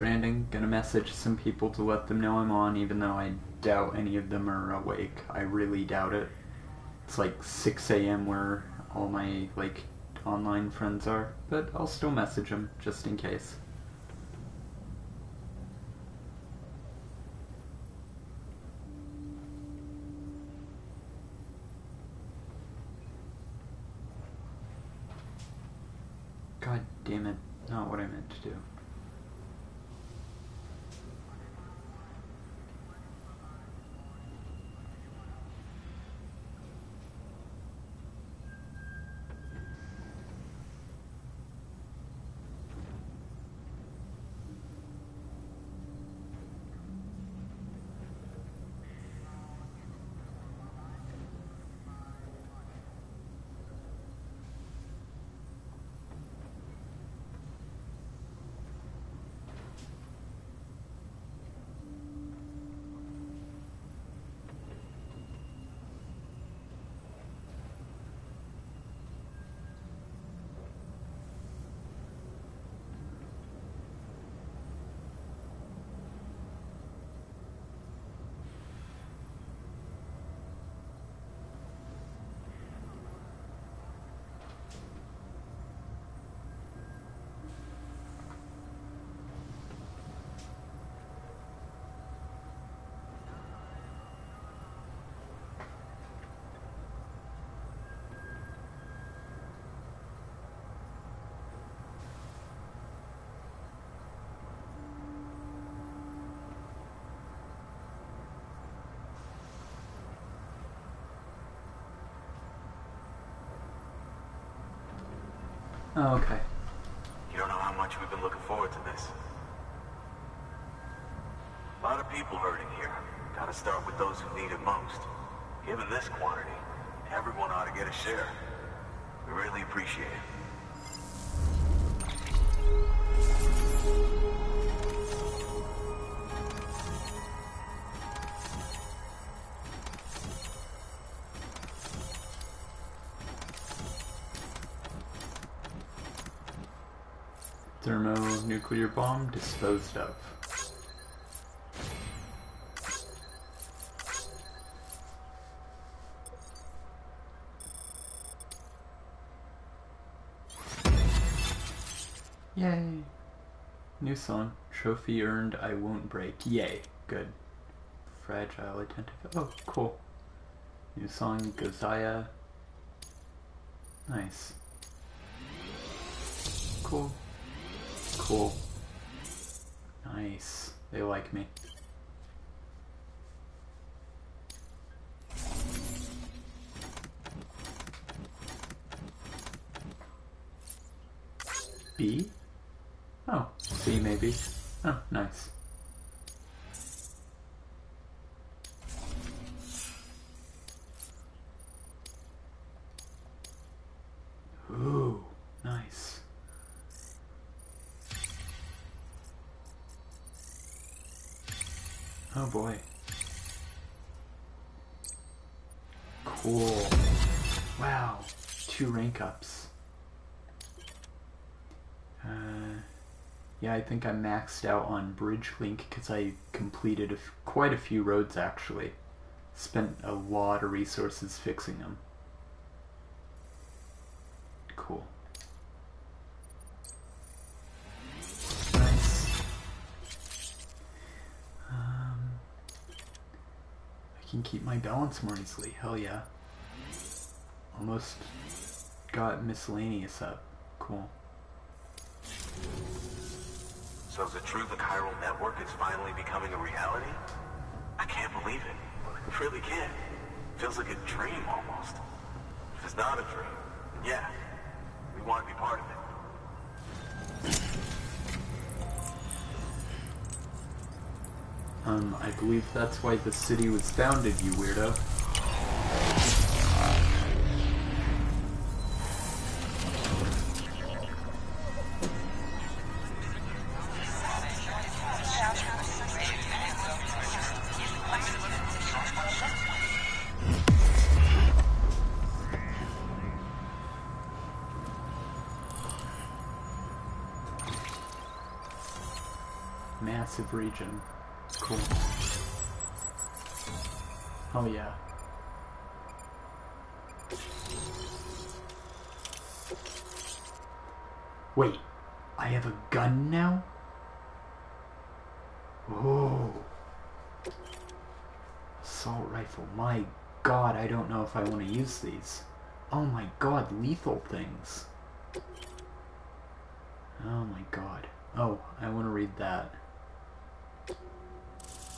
Branding, gonna message some people to let them know I'm on, even though I doubt any of them are awake. I really doubt it. It's like 6 a.m. where all my, like, online friends are, but I'll still message them, just in case. God damn it, not what I meant to do. Oh, okay. You don't know how much we've been looking forward to this. A lot of people hurting here. Gotta start with those who need it most. Given this quantity, everyone ought to get a share. We really appreciate it. Thermonuclear bomb disposed of. Yay! New song. Trophy earned, I won't break. Yay. Good. Fragile, attentive. Oh, cool. New song, Gozaya. Nice. Cool. Cool. Nice. They like me. Yeah, I think I maxed out on Bridge Link because I completed a f- quite a few roads actually. Spent a lot of resources fixing them. Cool. Nice. Um, I can keep my balance more easily. Hell yeah. Almost got miscellaneous up. Cool. So is it true the chiral network is finally becoming a reality? I can't believe it. I really can't. Feels like a dream almost. If it's not a dream, yeah, we want to be part of it. Um, I believe that's why the city was founded, you weirdo. If I want to use these. Oh my god, lethal things. Oh my god. Oh, I want to read that.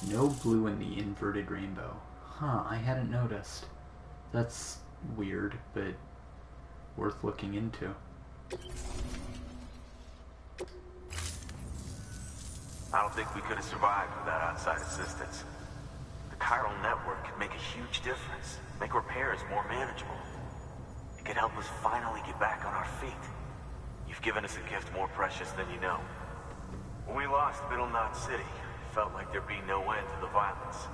No blue in the inverted rainbow. Huh, I hadn't noticed. That's weird, but worth looking into. I don't think we could have survived without outside assistance. Chiral network could make a huge difference, make repairs more manageable. It could help us finally get back on our feet. You've given us a gift more precious than you know. When we lost Middle Knot City, it felt like there'd be no end to the violence.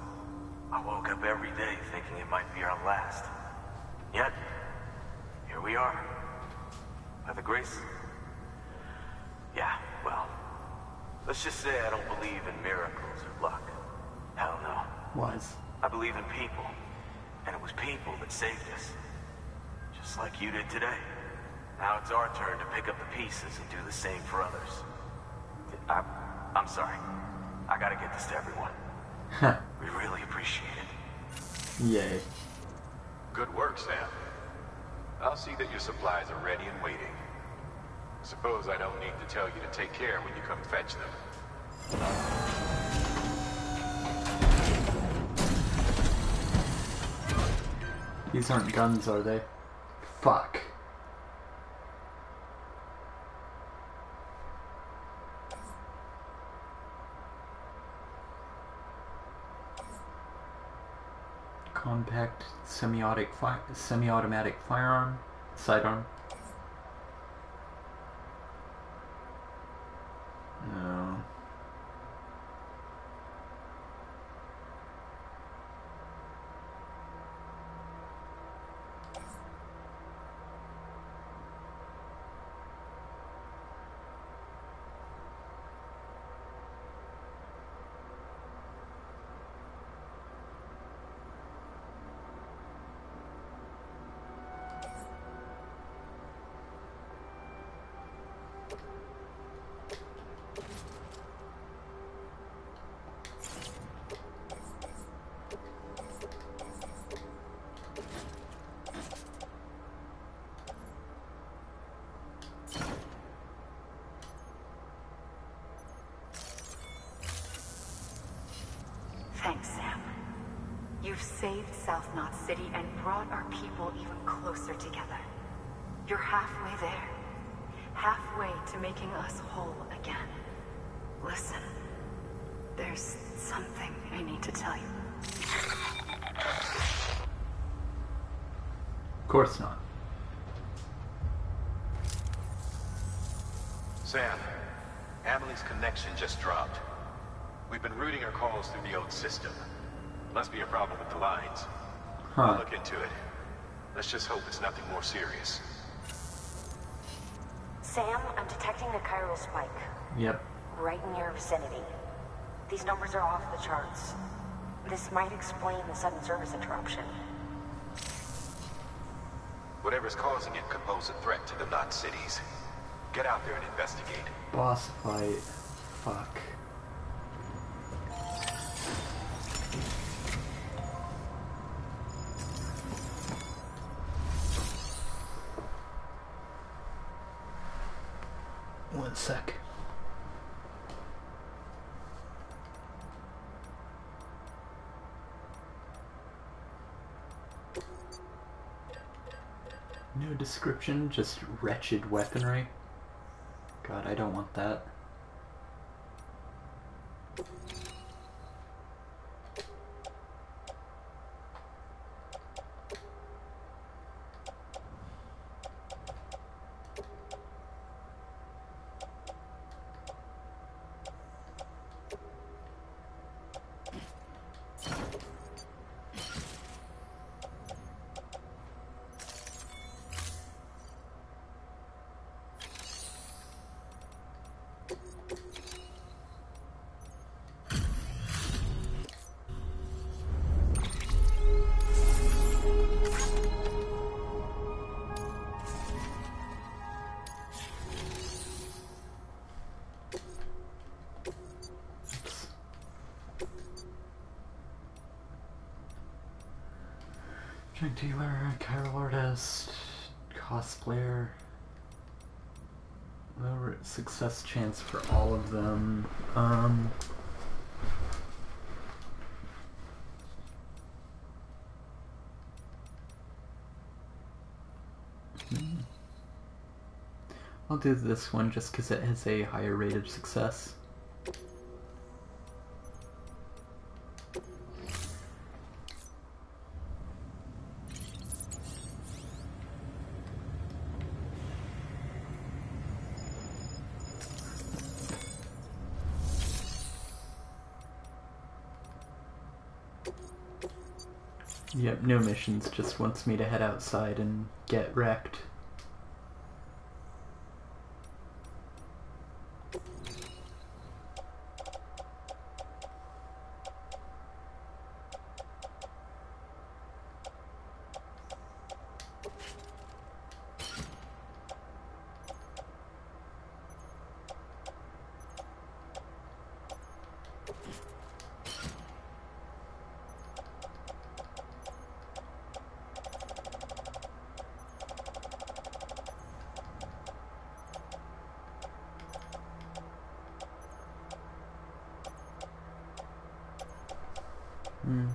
I woke up every day thinking it might be our last. Yet, here we are. By the grace... Yeah, well, let's just say I don't believe in miracles or luck. Hell no. Was. I believe in people. And it was people that saved us. Just like you did today. Now it's our turn to pick up the pieces and do the same for others. I, I'm sorry. I gotta get this to everyone. we really appreciate it. Yay. Good work, Sam. I'll see that your supplies are ready and waiting. Suppose I don't need to tell you to take care when you come fetch them. These aren't guns, are they? Fuck. Compact semi-automatic fi semi-automatic firearm, sidearm. No. Thanks, Sam. You've saved South Knot City and brought our people even closer together. You're halfway there. Halfway to making us whole again. Listen, there's something I need to tell you. Of course not. Sam, Amelie's connection just dropped. We've been routing her calls through the old system. Must be a problem with the lines. I'll Huh. look into it. Let's just hope it's nothing more serious. Sam, I'm detecting a chiral spike Yep. right in your vicinity. These numbers are off the charts. This might explain the sudden service interruption. Whatever's causing it could pose a threat to the Knot cities. Get out there and investigate. Boss fight. Fuck. Description, just wretched weaponry. God, I don't want that. Chance for all of them. Um. hmm. I'll do this one just because it has a higher rate of success. Just wants me to head outside and get wrecked. Hmm.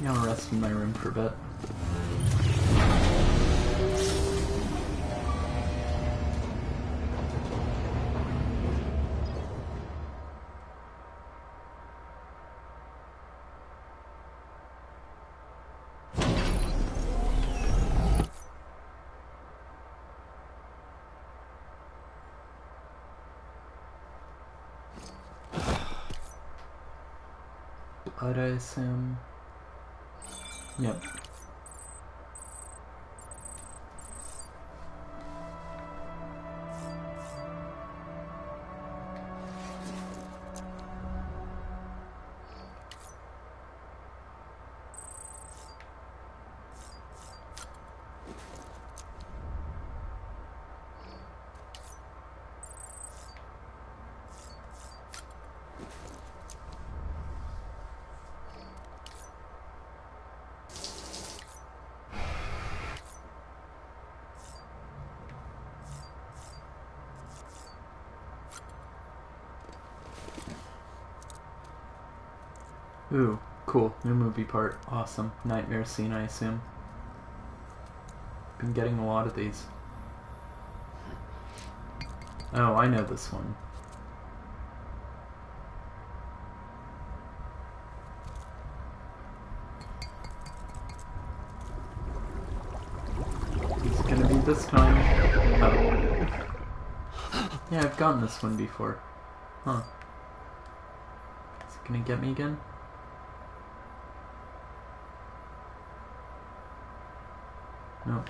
Yeah, I'll rest in my room for a bit. I assume. Yep. Cool. New movie part. Awesome. Nightmare scene, I assume. Been getting a lot of these. Oh, I know this one. It's gonna be this time. Oh. Yeah, I've gotten this one before. Huh. Is it gonna get me again? No.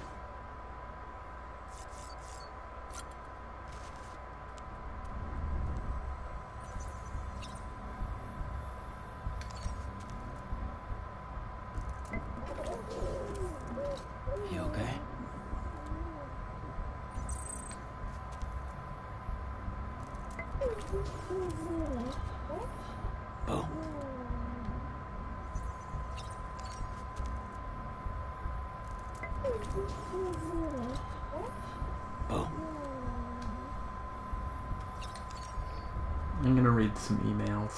You okay? Boom. Boom. I'm gonna read some emails.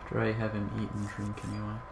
After I have him eat and drink anyway.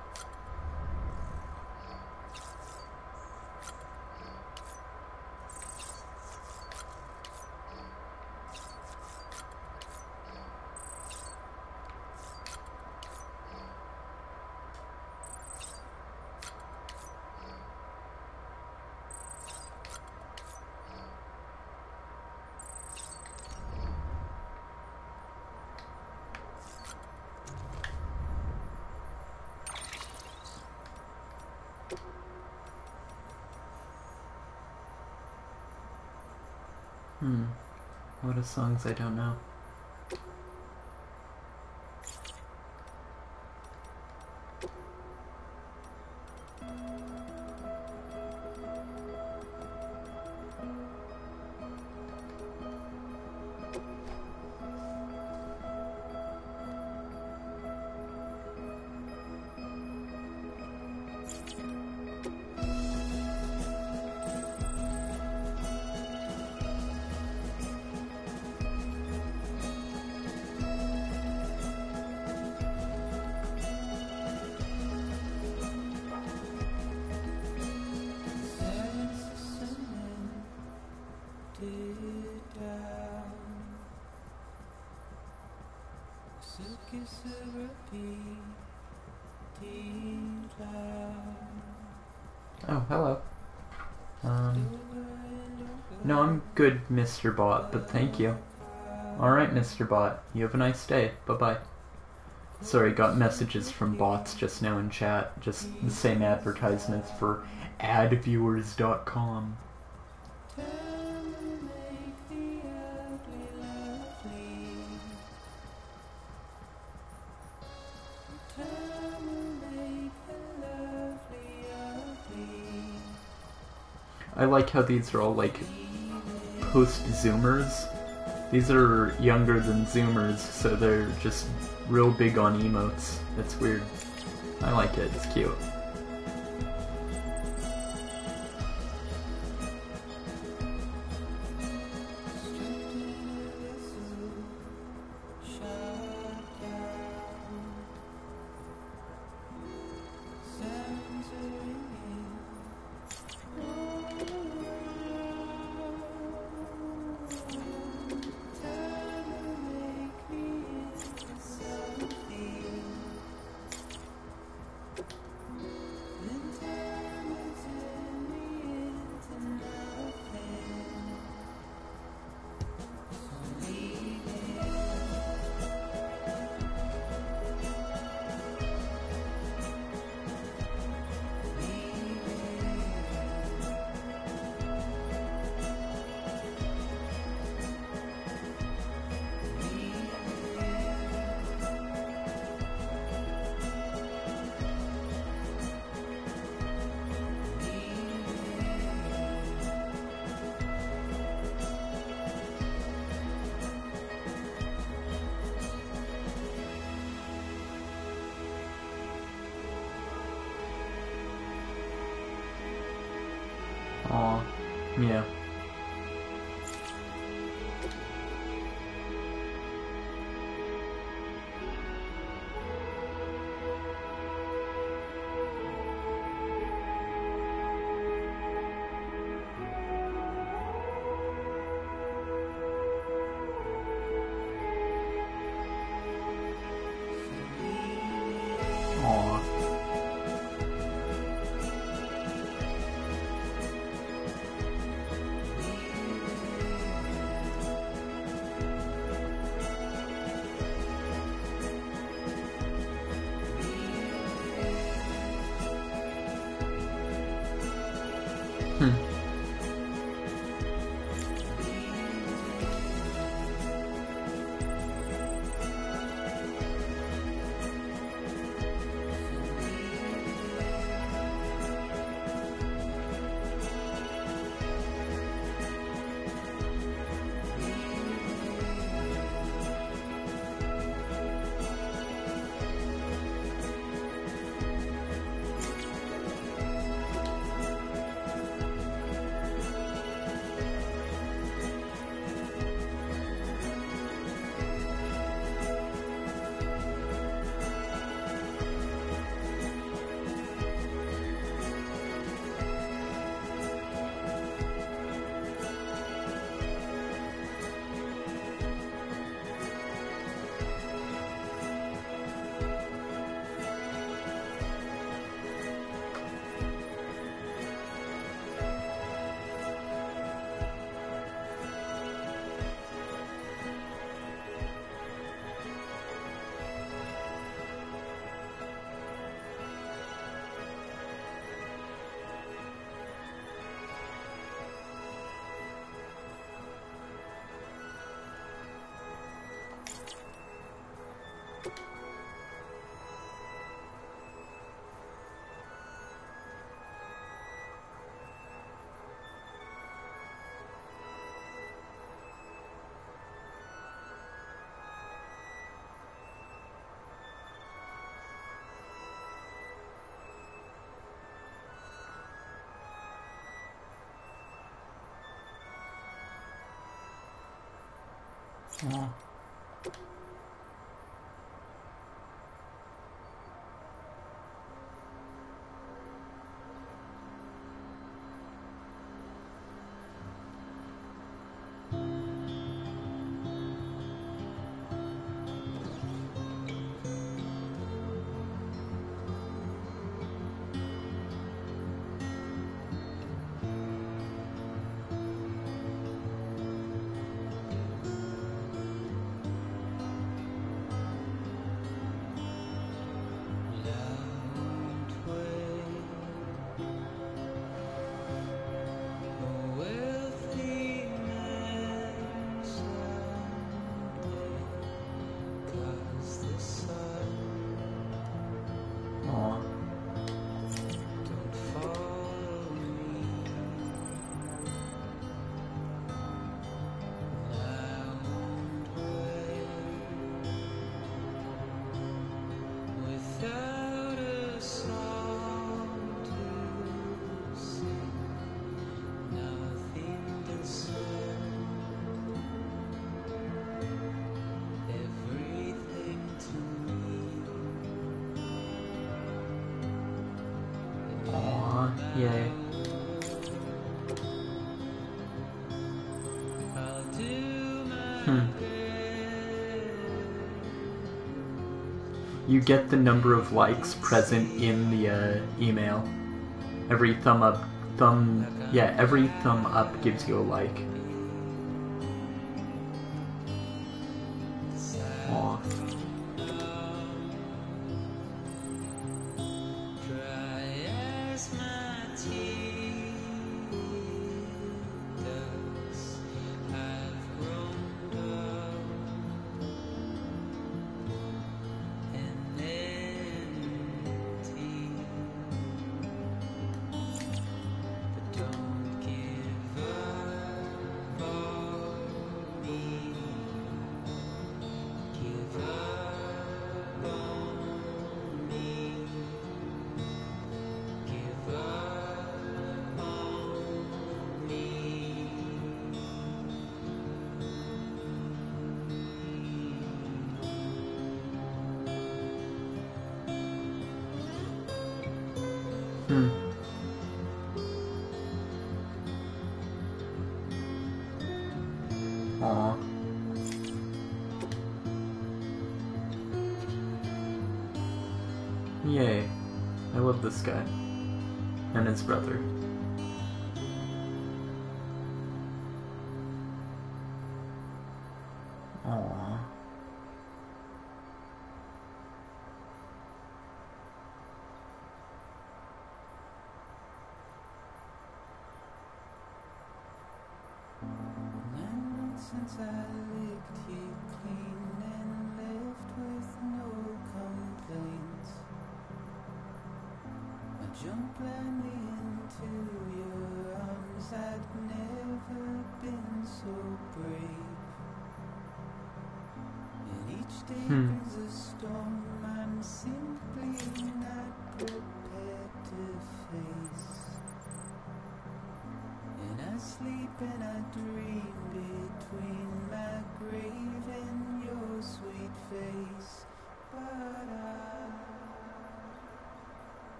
Are songs I don't know? Oh, hello. Um, no, I'm good, Mr. Bot, but thank you. Alright, Mr. Bot. You have a nice day. Bye-bye. Sorry, got messages from bots just now in chat. Just the same advertisements for adviewers.com. like how these are all like post Zoomers. These are younger than Zoomers, so they're just real big on emotes. It's weird. I like it, it's cute. 啊。You get the number of likes present in the uh, email. Every thumb up, thumb, yeah, every thumb up gives you a like.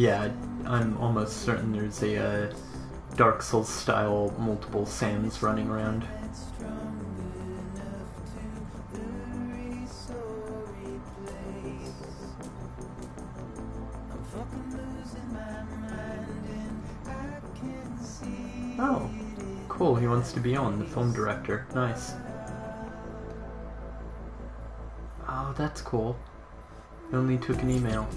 Yeah, I'm almost certain there's a uh, Dark Souls style multiple Sans running around. Oh, cool, he wants to be on, the film director. Nice. Oh, that's cool. It only took an email.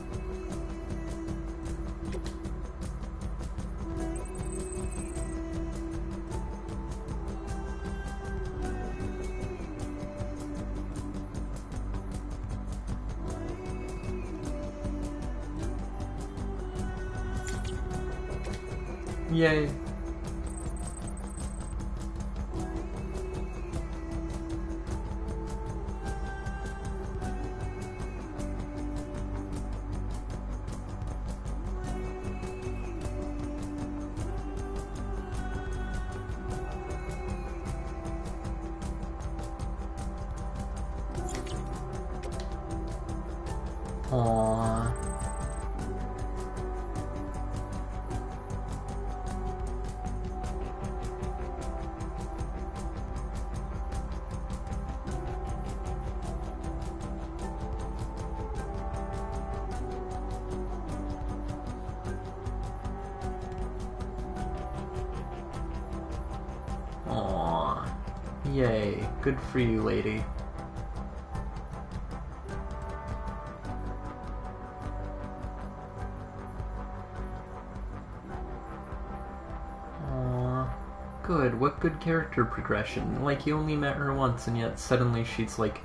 Character progression. Like, you only met her once, and yet suddenly she's, like,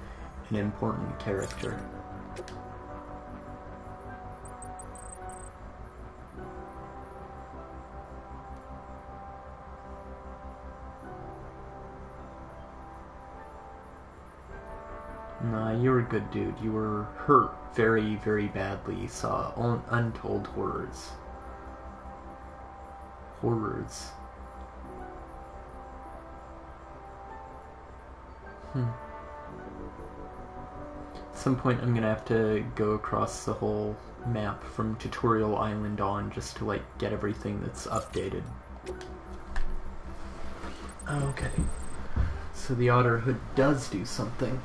an important character. Nah, you were a good dude. You were hurt very, very badly. Saw un- untold horrors. Horrors. Some point, I'm gonna have to go across the whole map from Tutorial Island on just to, like, get everything that's updated. Okay. So the Otter Hood does do something.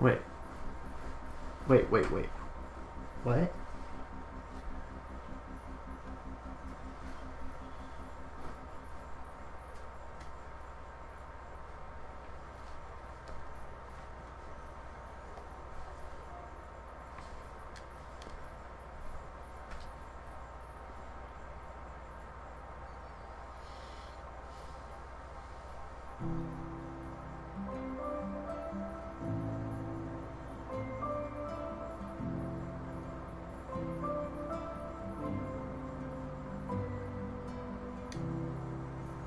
Wait. Wait, wait, wait. What?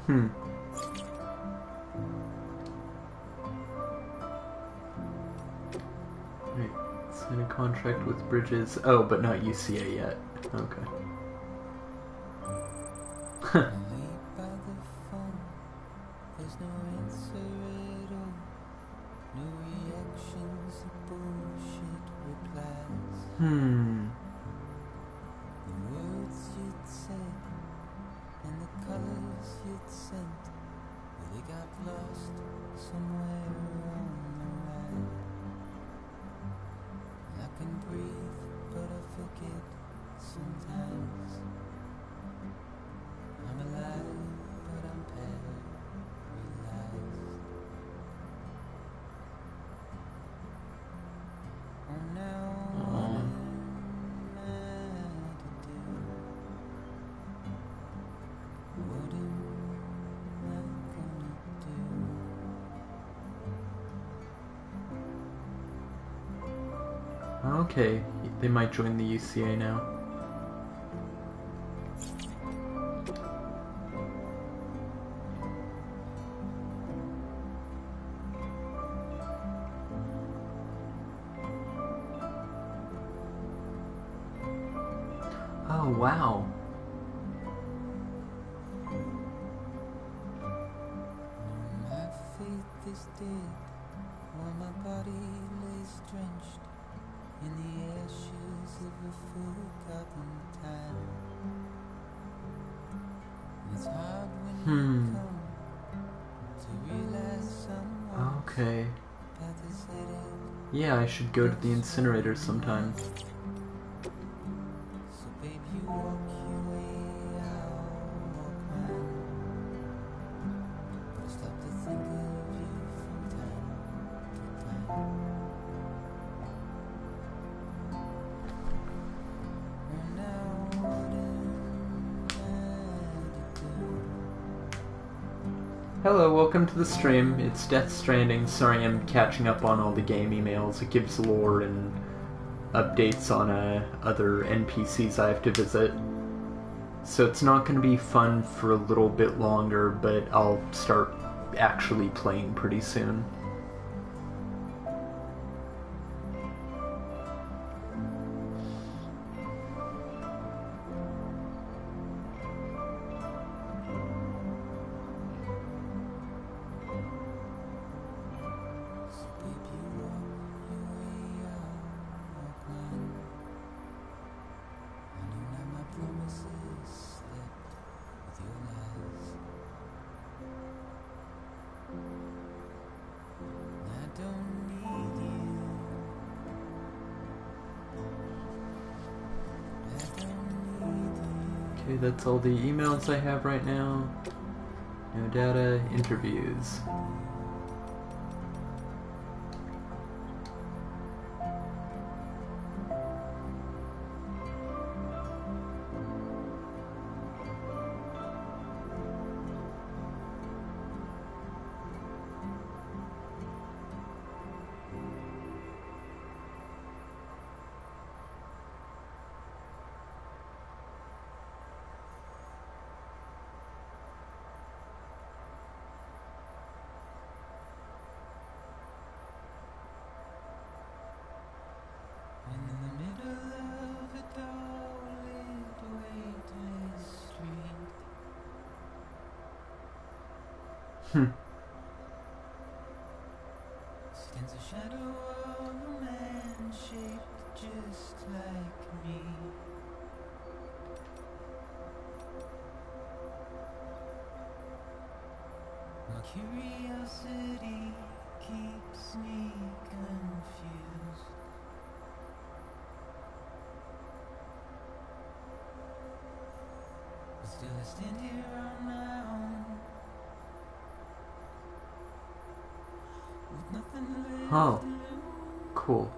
Hmm. Right. Sign a contract with Bridges. Oh, but not UCA yet. Okay. Okay. They might join the UCA now. I should go to the incinerator sometime. To the stream. It's Death Stranding. Sorry I'm catching up on all the game emails. It gives lore and updates on uh, other NPCs I have to visit. So it's not going to be fun for a little bit longer, but I'll start actually playing pretty soon. I have right now. No data, interviews. My curiosity keeps me confused. But still I stand here on my Oh. Cool.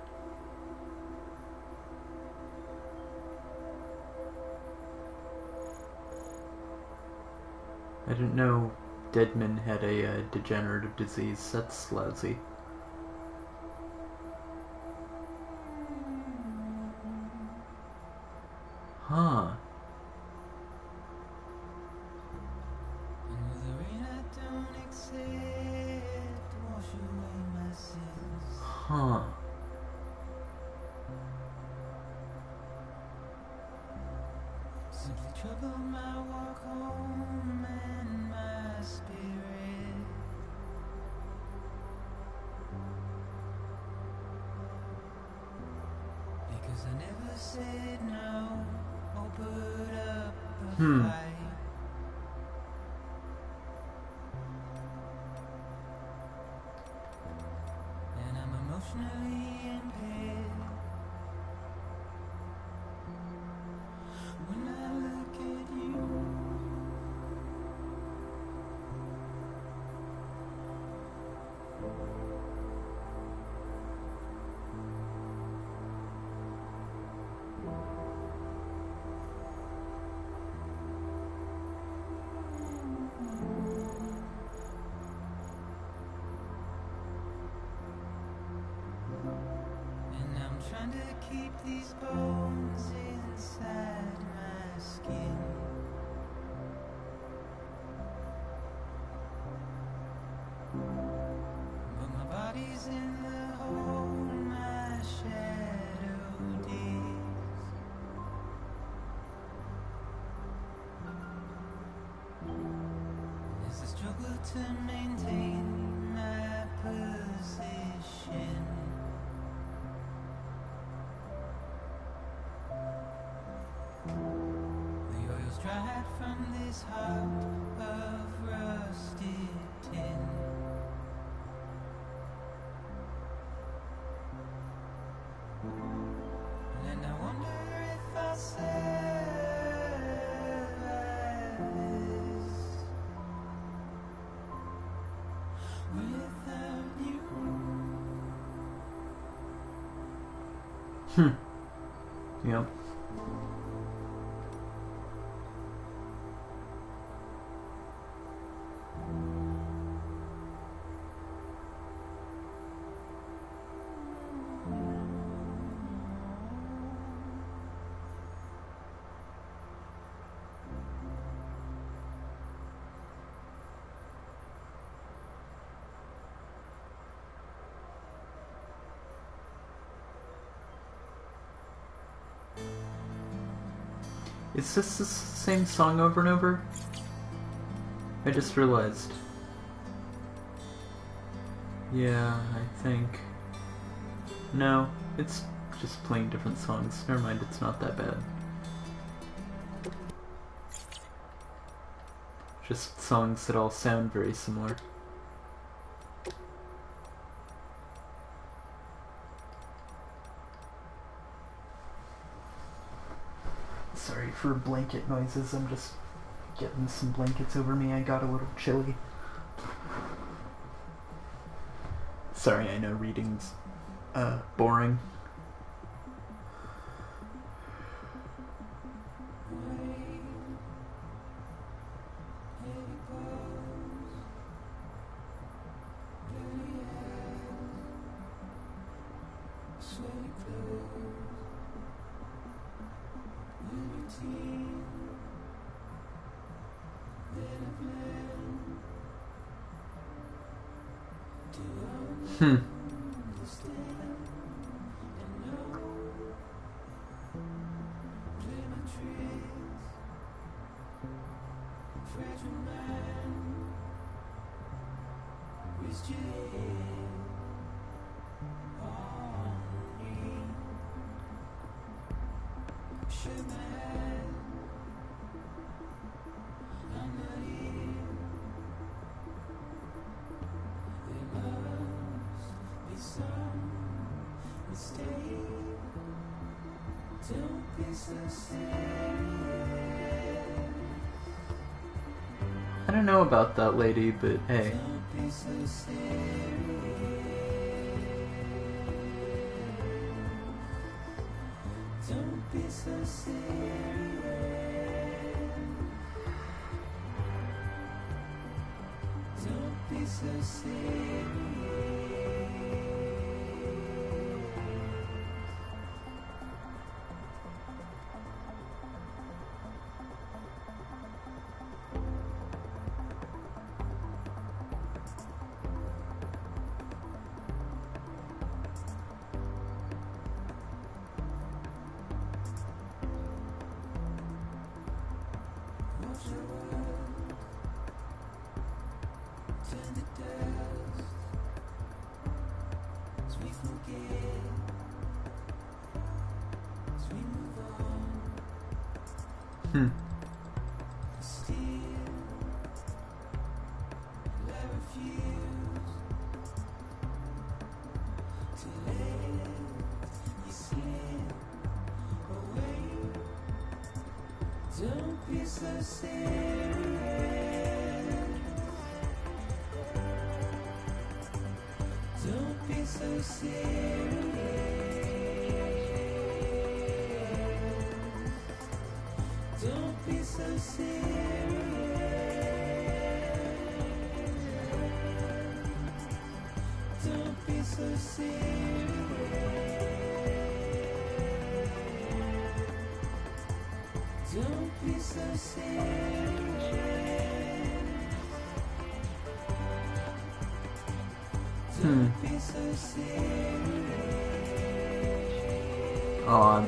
I didn't know Deadman had a uh, degenerative disease. That's lousy. Is this the same song over and over? I just realized. Yeah, I think. No, it's just playing different songs. Never mind, it's not that bad. Just songs that all sound very similar. Sorry for blanket noises, I'm just getting some blankets over me. I got a little chilly. Sorry, I know reading's uh, boring. Lady, but hey.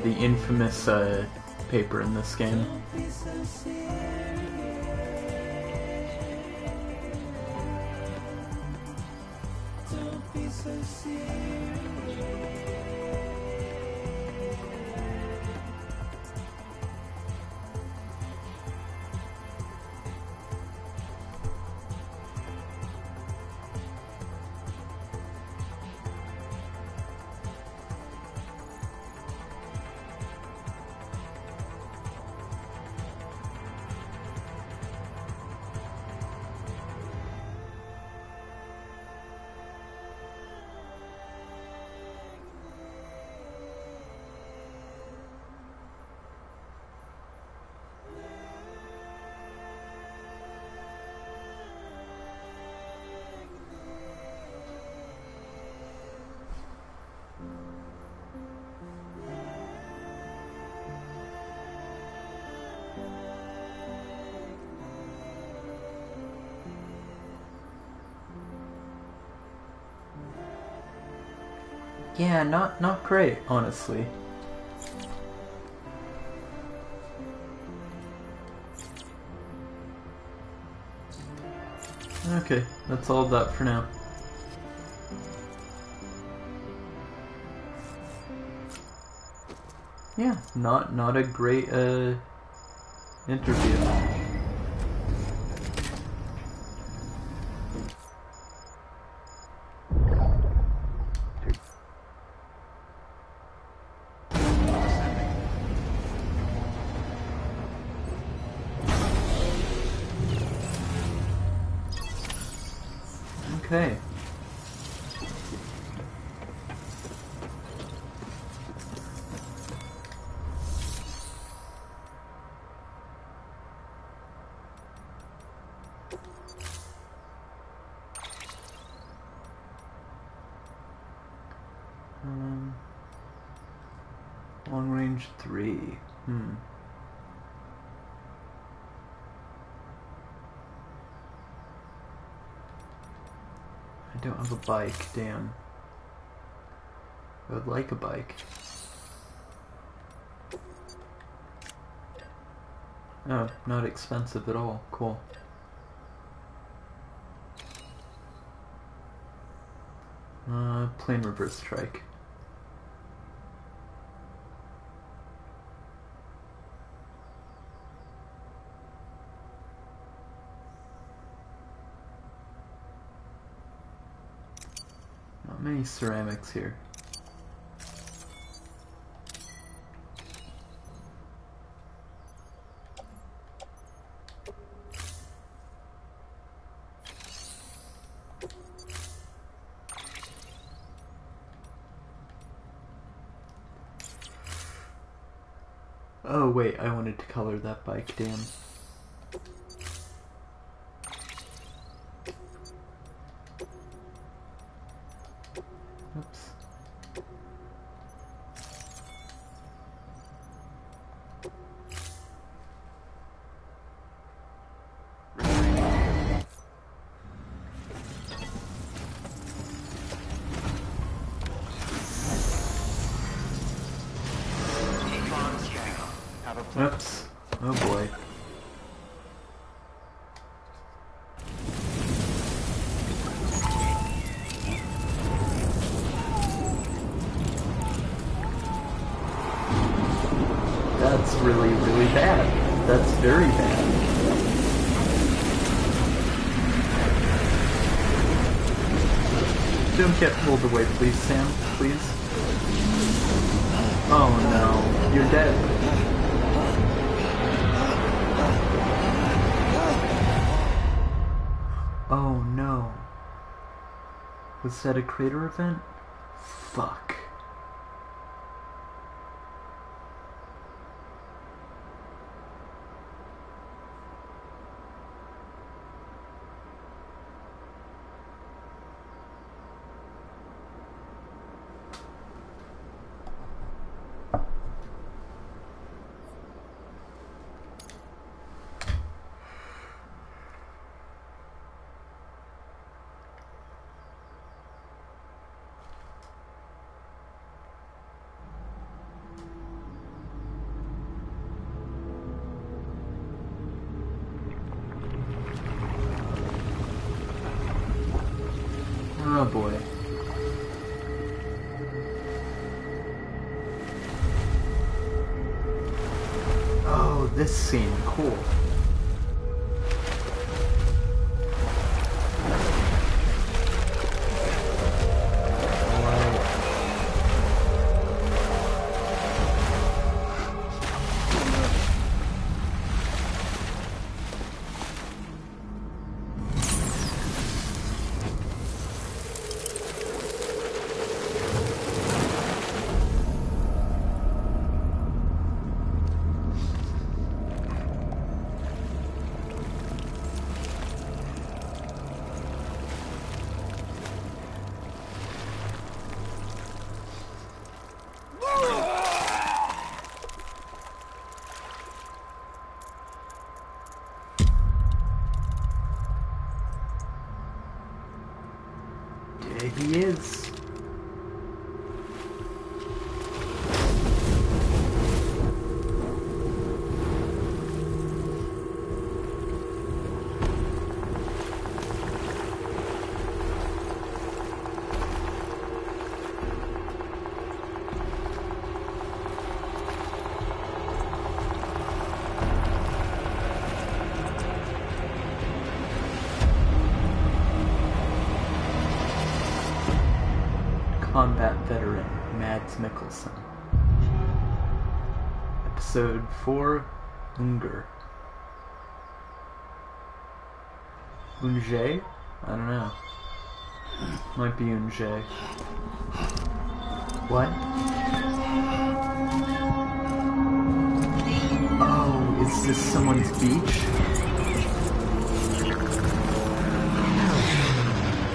The infamous uh, paper in this game. Yeah, not not great, honestly. Okay, that's all of that for now. Yeah, not not a great uh interview. Bike, damn. I would like a bike. Oh, not expensive at all. Cool. Uh, plane reverse trike. Not many ceramics here. Oh wait, I wanted to color that bike, damn. Was that a crater event? Boy. Oh, this scene, cool. He is. Combat veteran Mads Mikkelsen. Episode 4 Unger. Unge? I don't know. Might be Unge. What? Oh, is this someone's beach?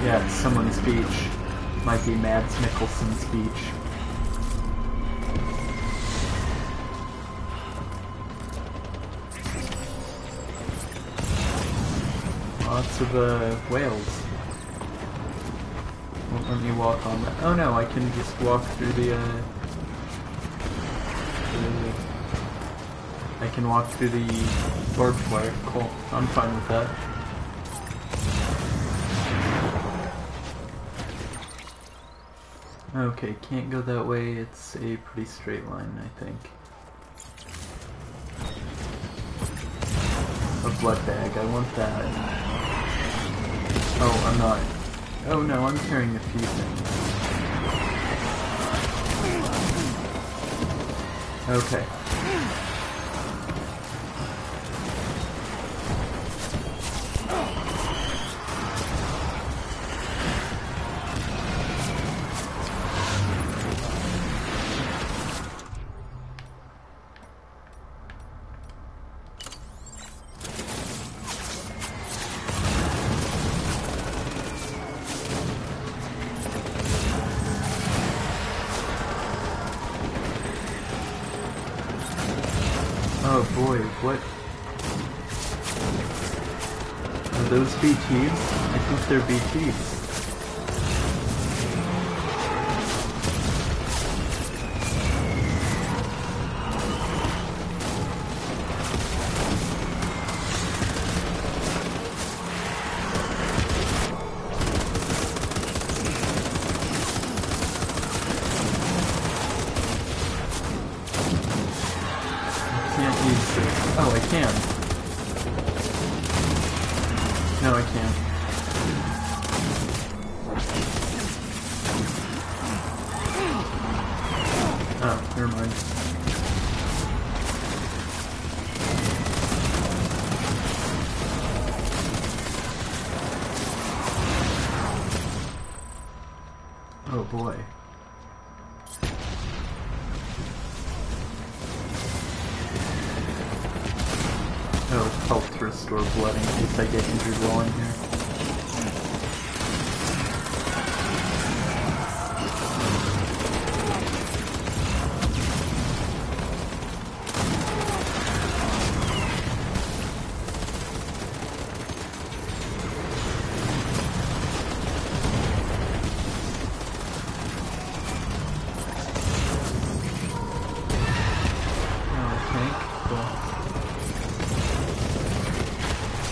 Yeah, it's someone's beach. Might be Mads Mikkelsen's beach. Lots of uh, whales. Won't let me walk on that. Oh no, I can just walk through the. Uh, the I can walk through the barbed wire. Cool. I'm fine with that. Okay, can't go that way. It's a pretty straight line, I think. A blood bag. I want that. Oh, I'm not. Oh no, I'm carrying a few things. Okay. Can't use. Oh, I can.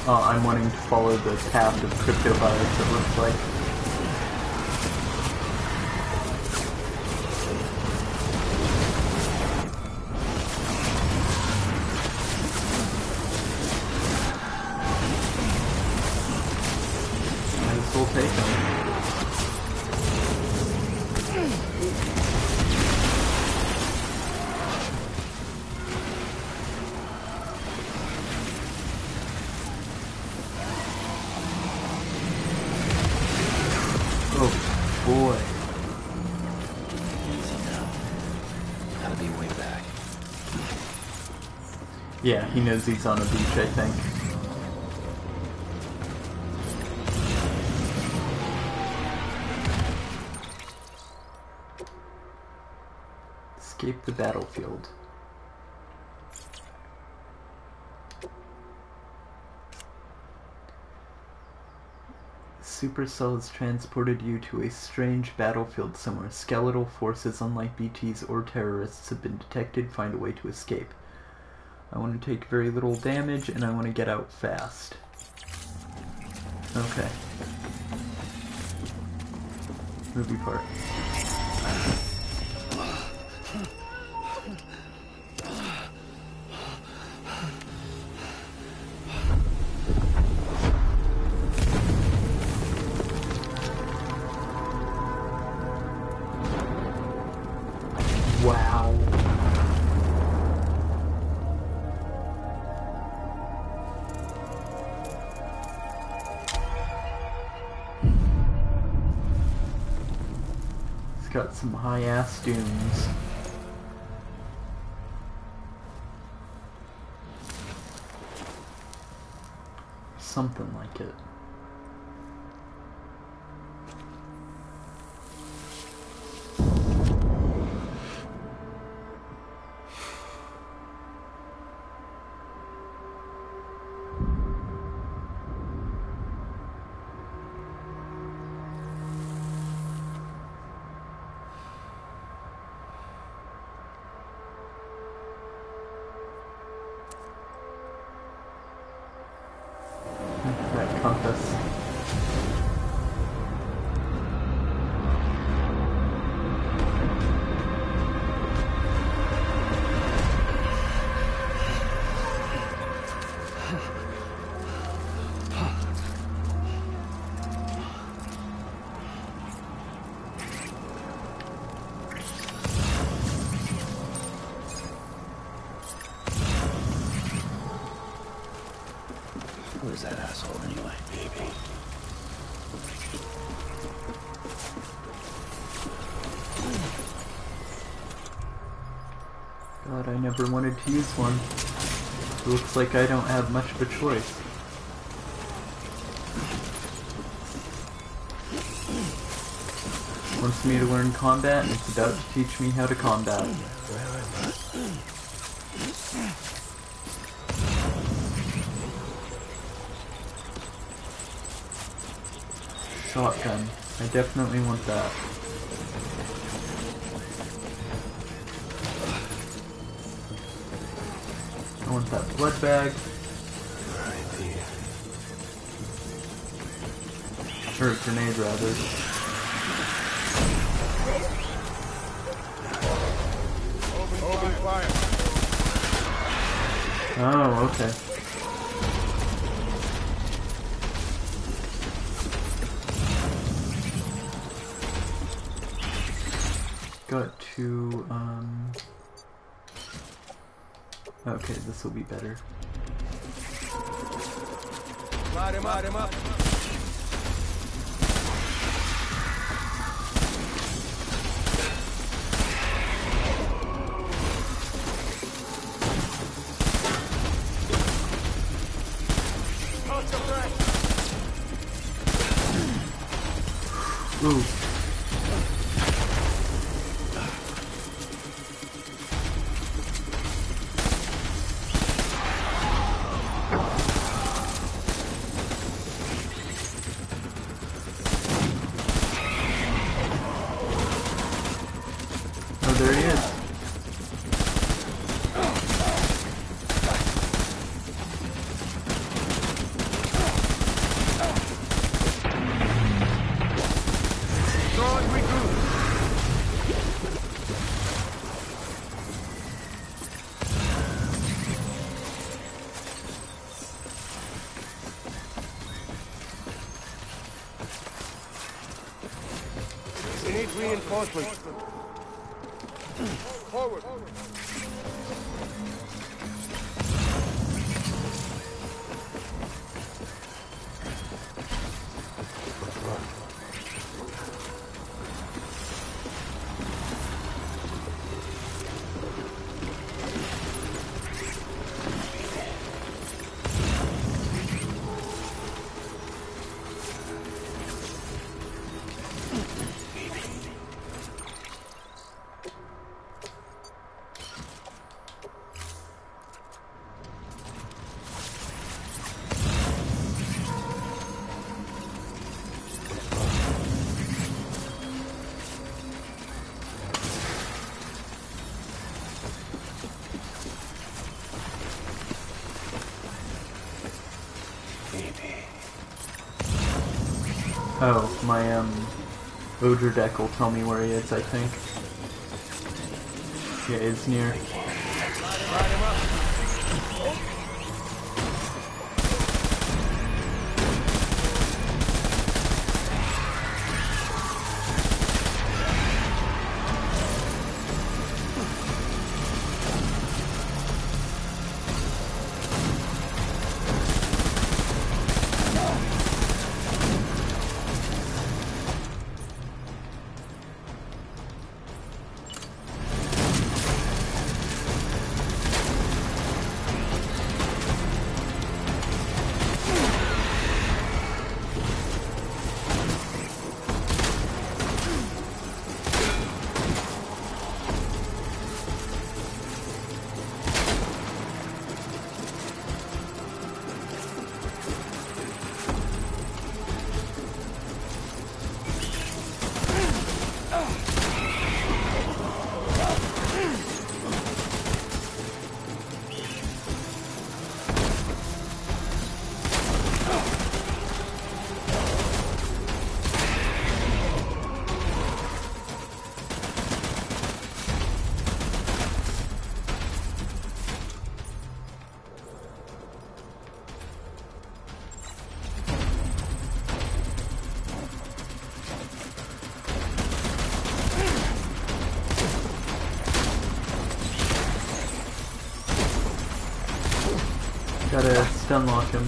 Oh, I'm wanting to follow the path of cryptobiotes, it looks like. Yeah, he knows he's on a beach, I think. Escape the battlefield. Supercell has transported you to a strange battlefield somewhere. Skeletal forces, unlike BTs or terrorists, have been detected. Find a way to escape. I want to take very little damage and I want to get out fast. Okay. Movie part. Some high ass dooms. Something like it. Never wanted to use one. It Looks like I don't have much of a choice. Wants me to learn combat, and it's about to teach me how to combat. Shotgun. I definitely want that. That blood bag. Or grenade rather. Oh, okay. Got to, um... Okay, this will be better. Light him up, light him up. My, um, Odradek will tell me where he is, I think. Yeah, it's near. Gotta stun lock him.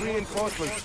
Reinforcements.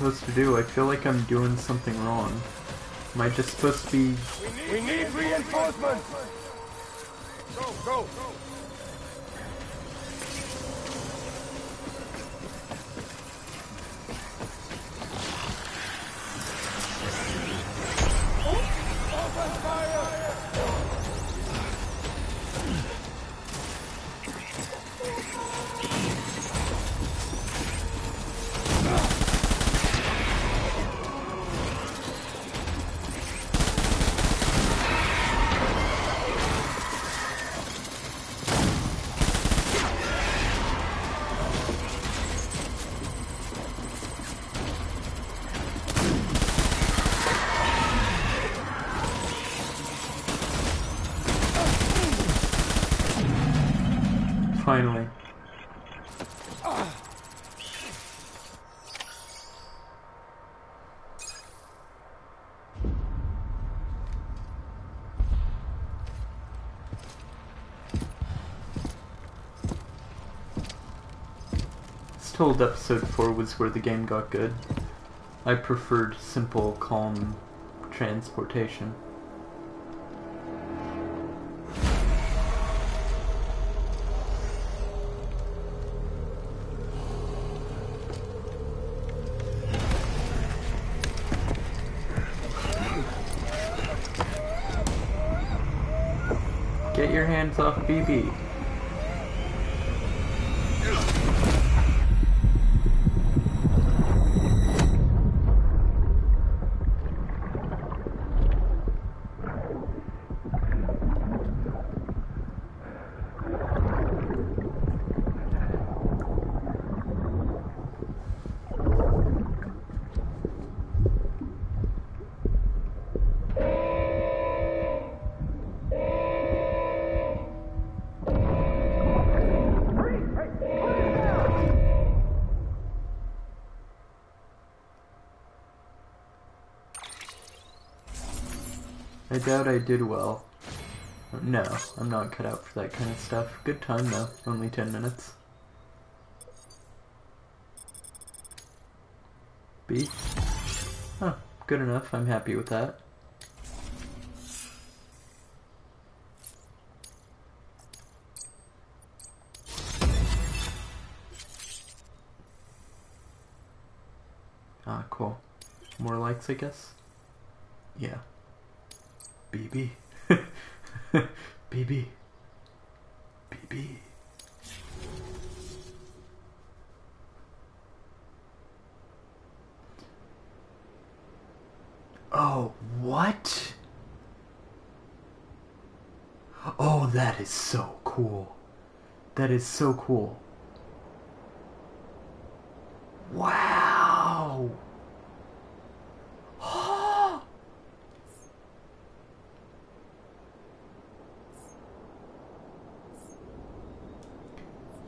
Supposed to do. I feel like I'm doing something wrong. Am I just supposed to be... We need reinforcements! Told episode 4 was where the game got good. I preferred simple, calm transportation. Get your hands off BB. Doubt I did well. No, I'm not cut out for that kind of stuff. Good time though, only 10 minutes. B? Oh, good enough, I'm happy with that. Ah, cool. More likes, I guess? Yeah. BB. BB. BB. Oh, what? Oh, that is so cool. That is so cool. Wow.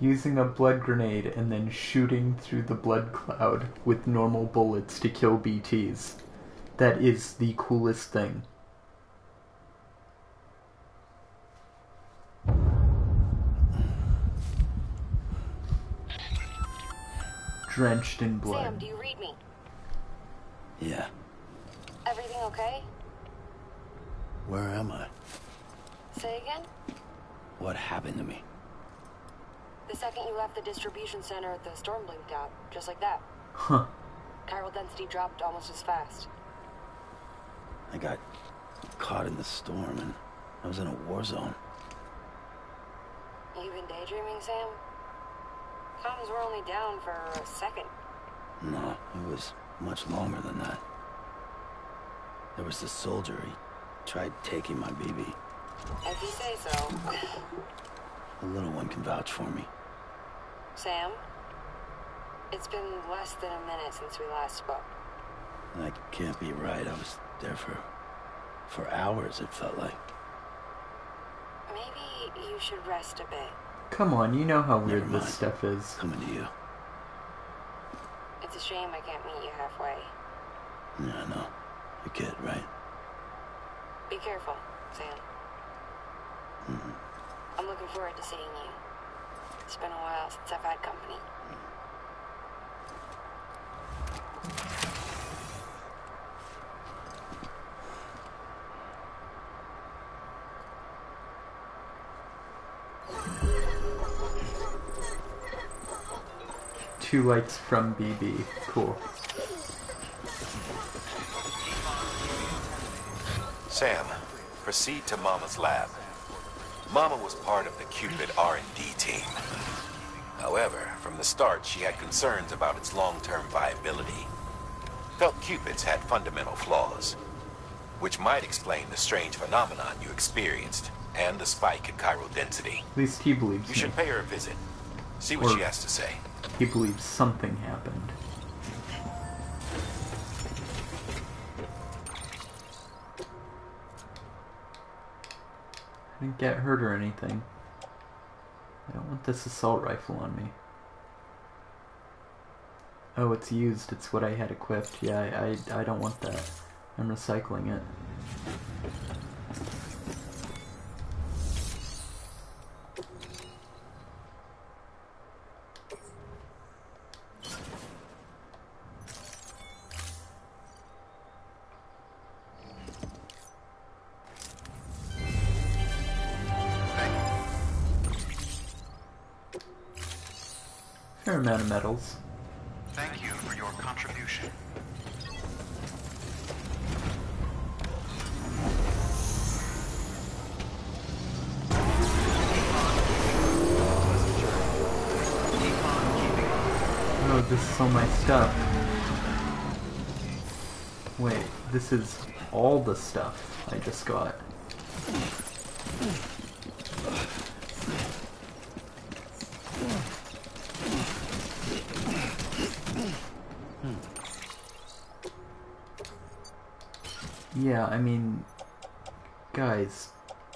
Using a blood grenade and then shooting through the blood cloud with normal bullets to kill BTs. That is the coolest thing. Drenched in blood. Sam, do you read me? Yeah. Everything okay? Where am I? Say again? What happened to me? The second you left the distribution center, the storm blinked out, just like that. Huh. Chiral density dropped almost as fast. I got caught in the storm and I was in a war zone. You've been daydreaming, Sam? Comms were only down for a second. No, it was much longer than that. There was this soldier. He tried taking my BB. If you say so. The little one can vouch for me. Sam? It's been less than a minute since we last spoke. That can't be right. I was there for... for hours, it felt like. Maybe you should rest a bit. Come on, you know how weird this stuff is. Coming to you. It's a shame I can't meet you halfway. Yeah, I know. You kid, right? Be careful, Sam. Hmm. I'm looking forward to seeing you. It's been a while since I've had company. Two likes from BB. Cool. Sam, proceed to Mama's lab. Mama was part of the Q-pid R&D team. However, from the start, she had concerns about its long-term viability. Felt Q-pids had fundamental flaws, which might explain the strange phenomenon you experienced and the spike in chiral density. At least he believes You me. should pay her a visit. See what Or- she has to say. He believes something happened. I didn't get hurt or anything. I don't want this assault rifle on me. Oh, it's used. It's what I had equipped. Yeah, I, I, I don't want that. I'm recycling it. Fair amount of metals. Thank you for your contribution. Oh, this is all my stuff. Wait, this is all the stuff I just got.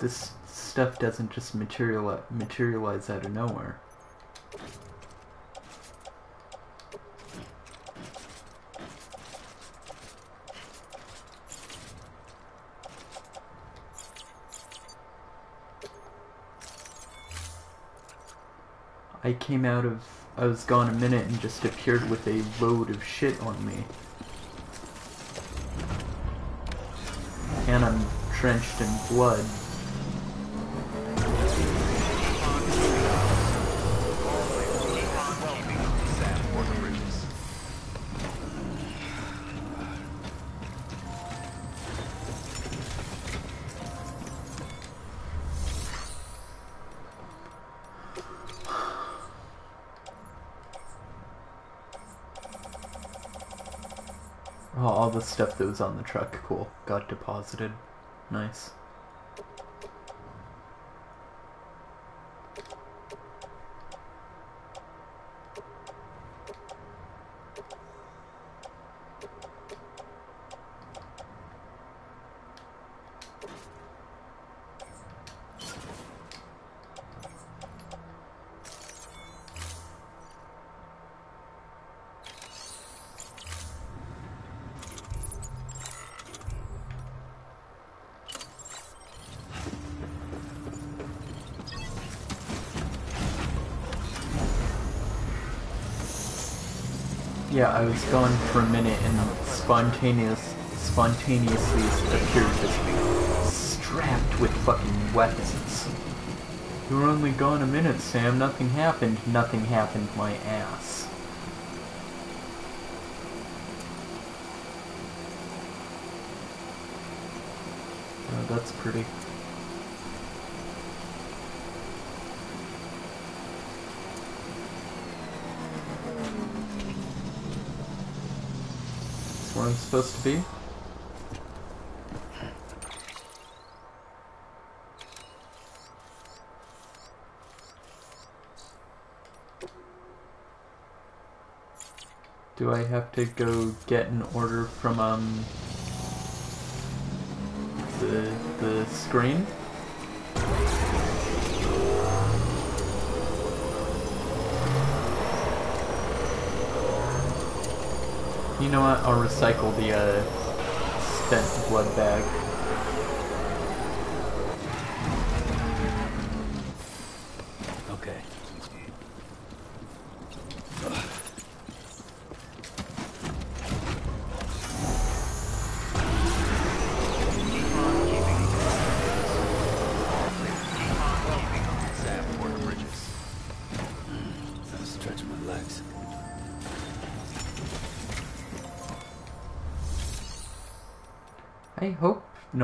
this stuff doesn't just materialize out of nowhere. I came out of, I was gone a minute and just appeared with a load of shit on me. And I'm drenched in blood. Oh, all the stuff that was on the truck, cool. Got deposited. Nice. Yeah, I was gone for a minute and spontaneous, spontaneously appeared just strapped with fucking weapons. You were only gone a minute, Sam. Nothing happened. Nothing happened, my ass. Oh, that's pretty. Where I'm supposed to be. Do I have to go get an order from um the the screen? You know what? I'll recycle the uh, spent blood bag.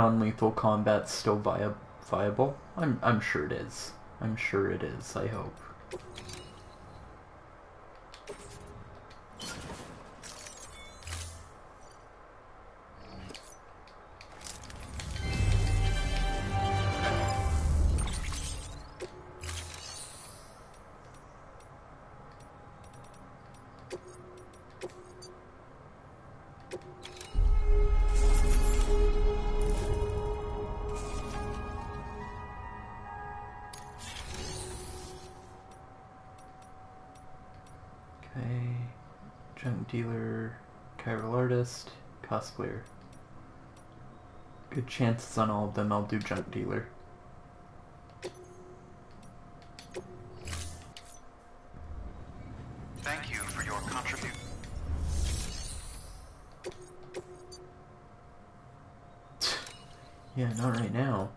Non-lethal combat's still via viable. I'm I'm sure it is. I'm sure it is. I hope. Cosplayer. Good chances on all of them I'll do junk dealer. Thank you for your contribution. Yeah, not right now.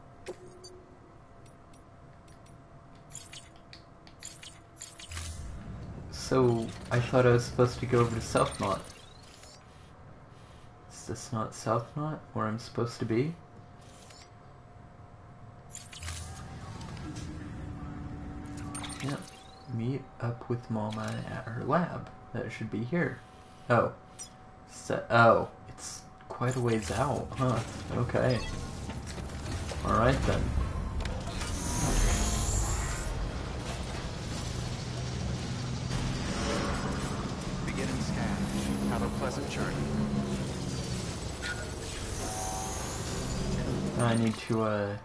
So, I thought I was supposed to go over to South Knot. Is this not South Knot, where I'm supposed to be? Yep. Meet up with Mama at her lab. That should be here. Oh. Oh, it's quite a ways out, huh? Okay. Alright then. I need to, uh...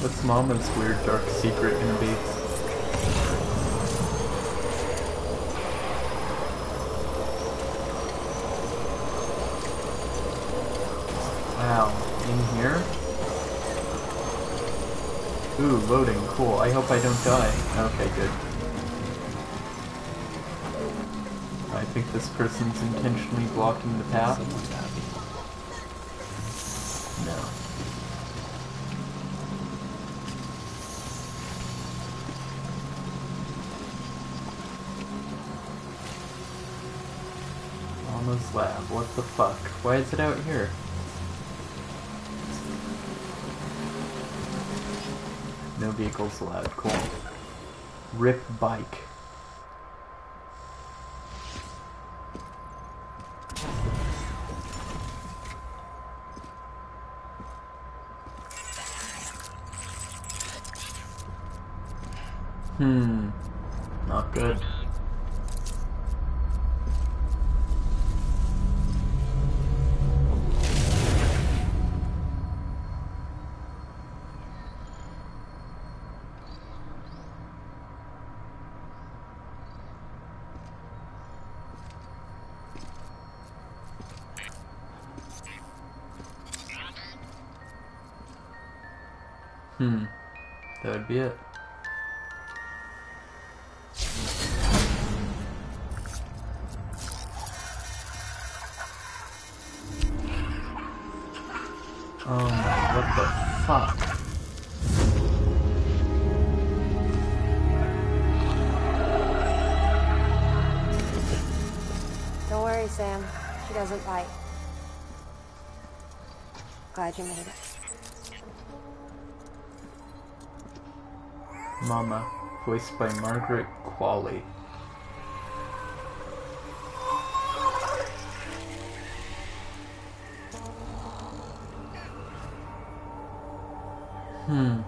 What's Mama's weird dark secret gonna be? Ooh, loading, cool. I hope I don't die. Okay, good. I think this person's intentionally blocking the path. No. Mama's lab. What the fuck? Why is it out here? Vehicles allowed. Cool. Rip bike. Glad you made it. Mama, voiced by Margaret Qualley. Hmm.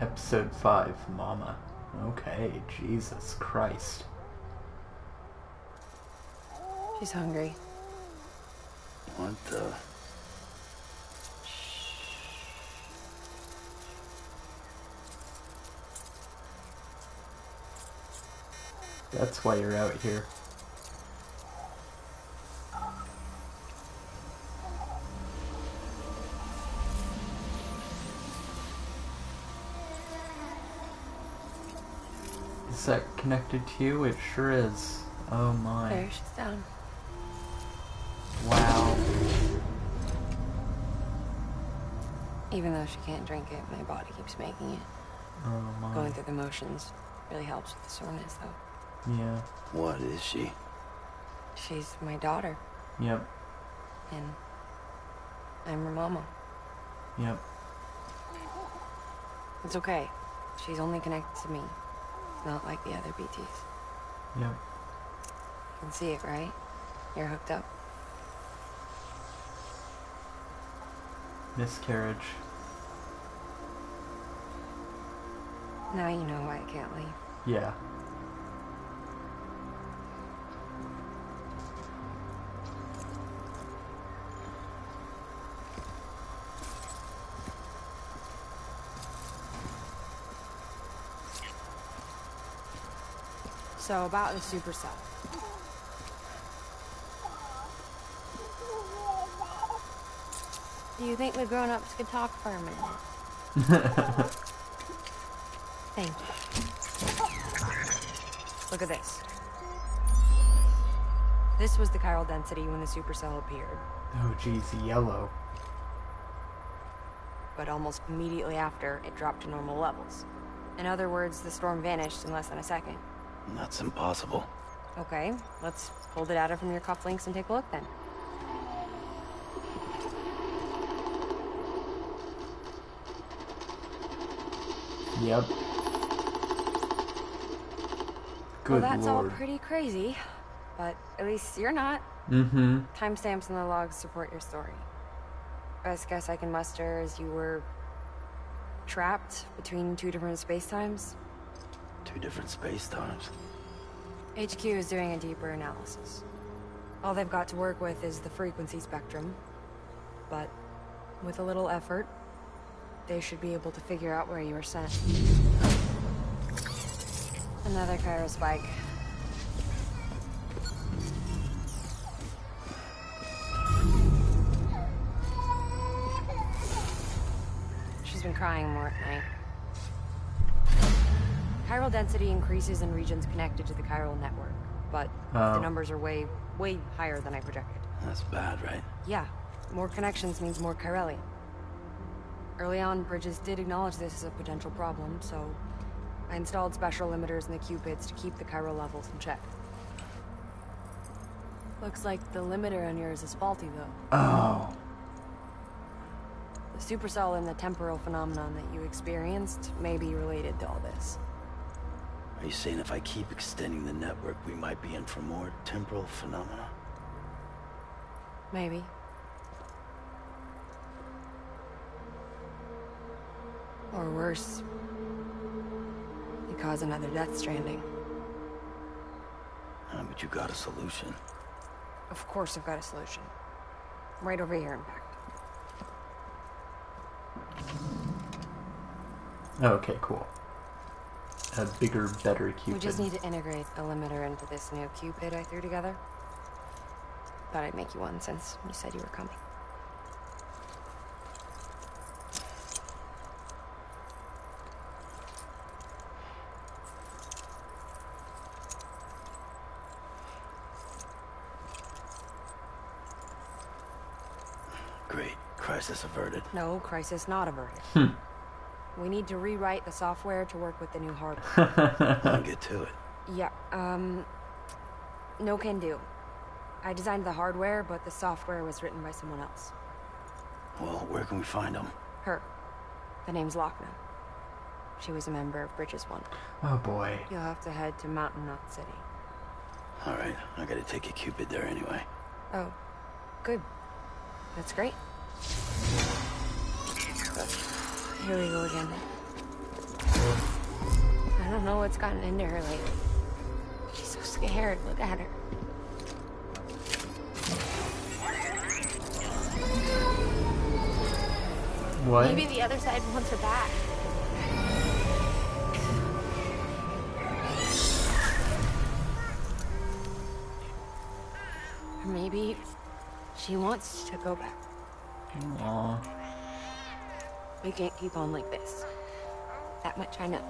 Episode 5, Mama. Okay, Jesus Christ. She's hungry. What the? That's why you're out here. Is that connected to you? It sure is. Oh my. There, she's down. Wow. Even though she can't drink it, my body keeps making it. Oh my. Going through the motions really helps with the soreness, though. Yeah. What is she? She's my daughter, Yep. and I'm her mama. Yep. It's okay. She's only connected to me. Not like the other BTs. Yep. You can see it, right? You're hooked up. Miscarriage. Now you know why I can't leave. Yeah. So about the supercell. Do you think the grown-ups could talk for a minute? Thank you. Look at this. This was the chiral density when the supercell appeared, Oh geez, yellow. but almost immediately after, it dropped to normal levels. In other words, the storm vanished in less than a second. That's impossible. Okay, let's pull the data from your cufflinks and take a look then. Yep. Good well, that's lord. all pretty crazy, but at least you're not. Mm-hmm. Timestamps in the logs support your story. Best guess I can muster is you were trapped between two different space times. Two different space times. HQ is doing a deeper analysis. All they've got to work with is the frequency spectrum, but With a little effort, they should be able to figure out where you were sent. Another chiral spike. She's been crying more at night. Chiral density increases in regions connected to the chiral network, but the Oh. numbers are way, way higher than I projected. That's bad, right? Yeah, more connections means more chiralium. Early on, Bridges did acknowledge this as a potential problem, so I installed special limiters in the Q-pids to keep the chiral levels in check. Looks like the limiter on yours is faulty, though. Oh. The supercell and the temporal phenomenon that you experienced may be related to all this. Are you saying if I keep extending the network, we might be in for more temporal phenomena? Maybe. Or worse, you cause another Death Stranding. Uh, but you got a solution. Of course I've got a solution. Right over here, in fact. Okay, cool. A bigger, better Q-pid. We just need to integrate a limiter into this new Q-pid I threw together. Thought I'd make you one since you said you were coming. Great. Crisis averted. No, crisis not averted. Hmm. We need to rewrite the software to work with the new hardware. I'll get to it. yeah, um... No can do. I designed the hardware, but the software was written by someone else. Well, where can we find them? Her. The name's Lockne. She was a member of Bridges One. oh boy. You'll have to head to Mountain Knot City. All right, I gotta take a Q-pid there anyway. Oh, good. That's great. Here we go again. I don't know what's gotten into her lately. She's so scared. Look at her. What? Maybe the other side wants her back. Or maybe she wants to go back. Aw. We can't keep on like this. That much I know.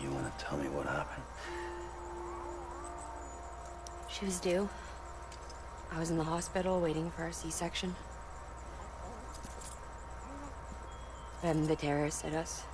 You wanna tell me what happened? She was due. I was in the hospital waiting for a C-section. Then the terrorists hit us.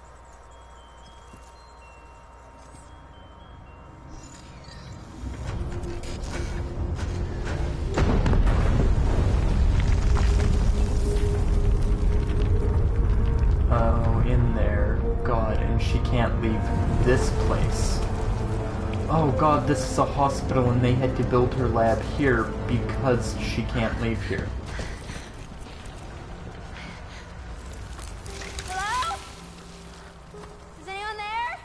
Oh god, this is a hospital and they had to build her lab here because she can't leave here. Hello? Is anyone there?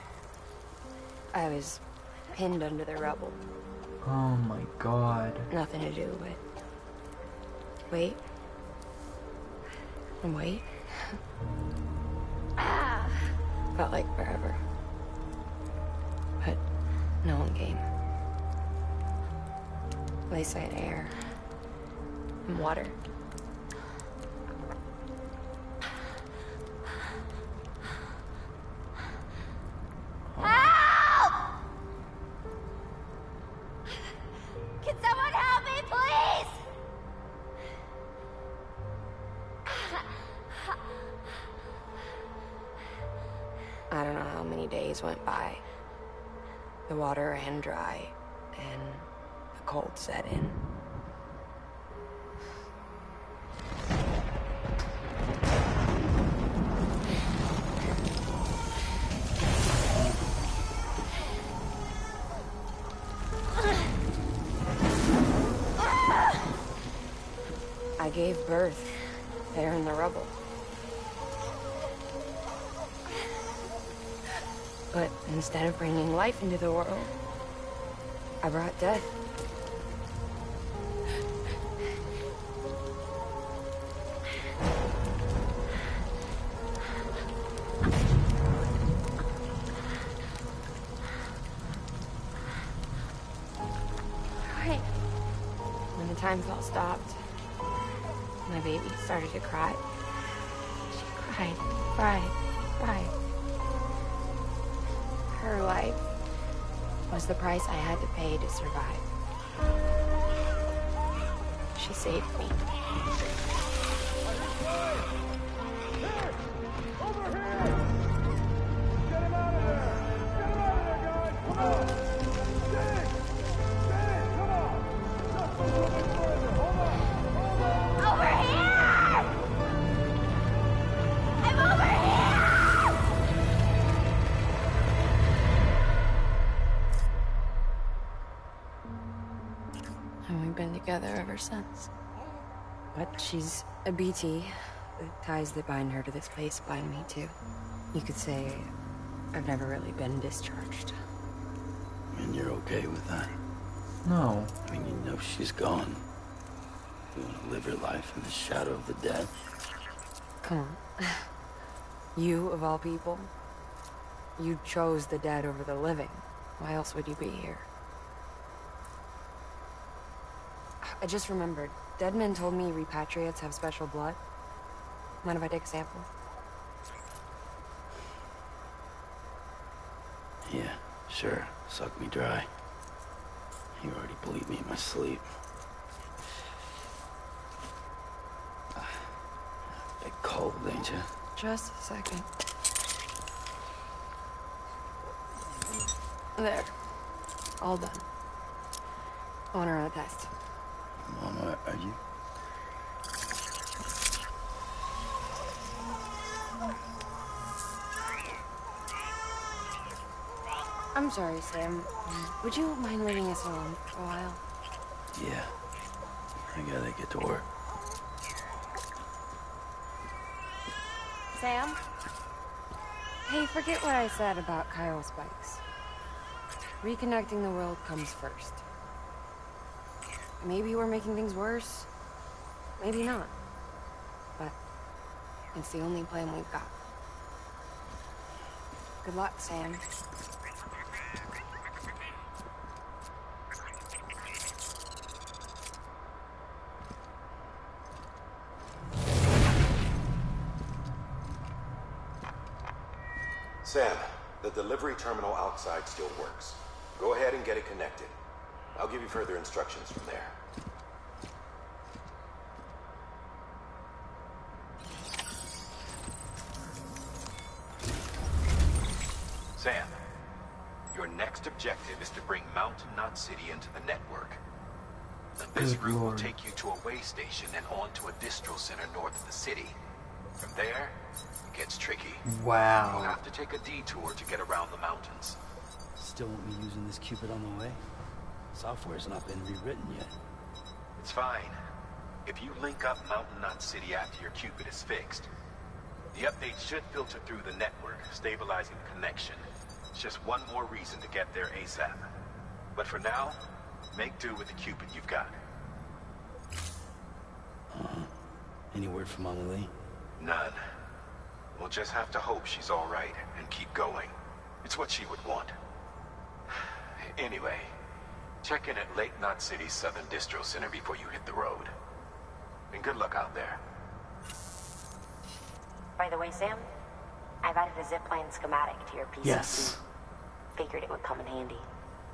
I was pinned under the rubble. Oh my god. Nothing to do but wait and wait. Ah, Felt like forever. Came. Place I had air and water. Ran dry, and the cold set in. I gave birth there in the rubble. But instead of bringing life into the world, I brought death. The price I had to pay to survive. She saved me. Over together ever since. But she's a BT. The ties that bind her to this place bind me too. You could say I've never really been discharged. And you're okay with that? No. I mean, you know she's gone. You want to live your life in the shadow of the dead? Come on. You, of all people, you chose the dead over the living. Why else would you be here? I just remembered. Deadman told me repatriates have special blood. Mind if I take a sample? Yeah, sure. Suck me dry. You already bleed me in my sleep. A Bit cold, ain't you? Just a second. There. All done. I want to run a test. Mama, are you? I'm sorry, Sam. Would you mind leaving us alone for a while? Yeah. I gotta get to work. Sam? Hey, forget what I said about chiral spikes. Reconnecting the world comes first. Maybe we're making things worse. Maybe not. But it's the only plan we've got. Good luck, Sam. Sam, the delivery terminal outside still works. Go ahead and get it connected. I'll give you further instructions from there. Sam, your next objective is to bring Mountain Knot City into the network. This Good route will take you to a way station and on to a distro center north of the city. From there, it gets tricky. Wow. You'll have to take a detour to get around the mountains. Still want be using this Q-pid on the way? Software's not been rewritten yet. It's fine. If you link up Mountain Knot City after your Q-pid is fixed, the update should filter through the network, stabilizing the connection. It's just one more reason to get there ASAP. But for now, make do with the Q-pid you've got. Uh-huh. Any word from Amelie? None. We'll just have to hope she's all right and keep going. It's what she would want. Anyway, check in at Lake Knot City's Southern Distro Center before you hit the road. And good luck out there. By the way, Sam, I've added a zipline schematic to your PCC. Yes. Figured it would come in handy.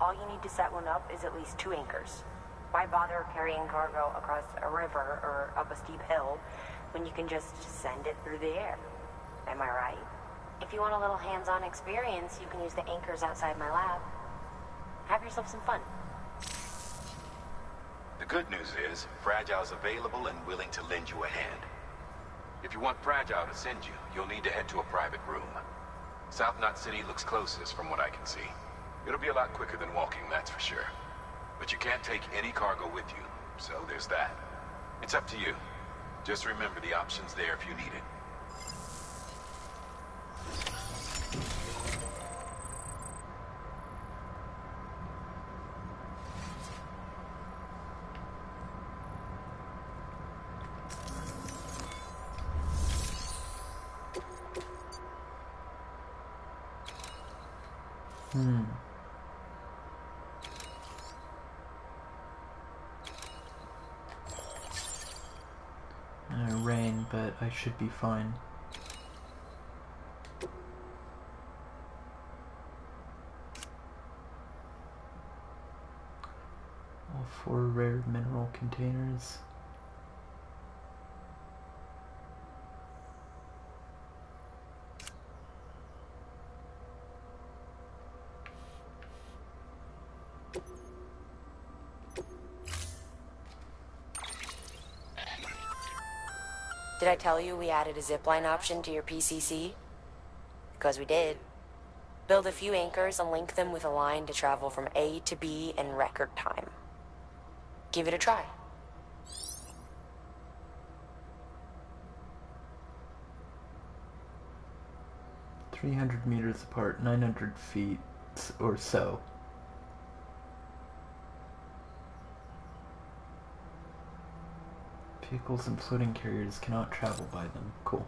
All you need to set one up is at least two anchors. Why bother carrying cargo across a river or up a steep hill when you can just send it through the air? Am I right? If you want a little hands-on experience, you can use the anchors outside my lab. Have yourself some fun. The good news is, Fragile's available and willing to lend you a hand. If you want Fragile to send you, you'll need to head to a private room. South Knot City looks closest from what I can see. It'll be a lot quicker than walking, that's for sure. But you can't take any cargo with you, so there's that. It's up to you. Just remember the options there if you need it. Hmm. I should be fine. All four rare mineral containers. Did I tell you we added a zipline option to your PCC? Because we did. Build a few anchors and link them with a line to travel from A to B in record time. Give it a try. Three hundred meters apart, nine hundred feet or so. Vehicles and floating carriers cannot travel by them. Cool.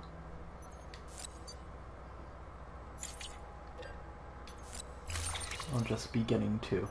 I'll just be getting two.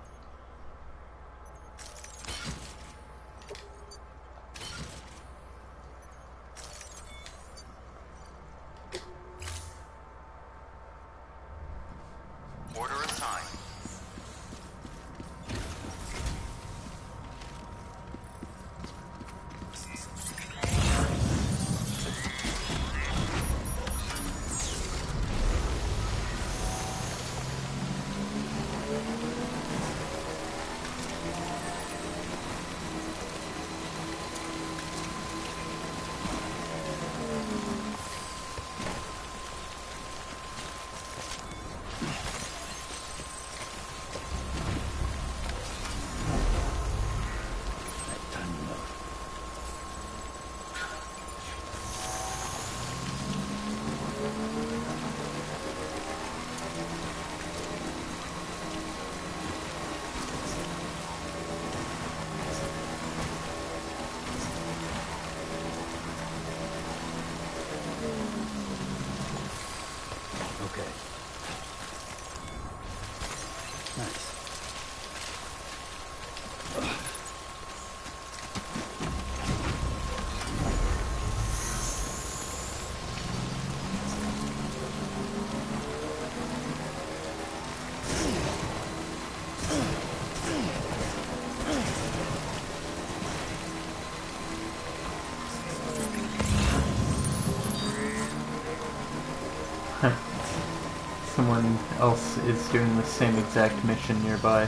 Doing the same exact mission nearby.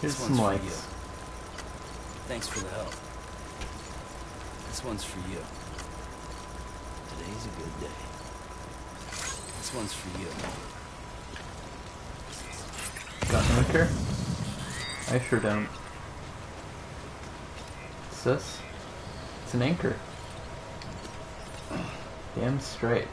Here's some one's for lights. Thanks for the help. This one's for you. Today's a good day. This one's for you. Got an anchor? I sure don't. What's this? It's an anchor. Damn straight.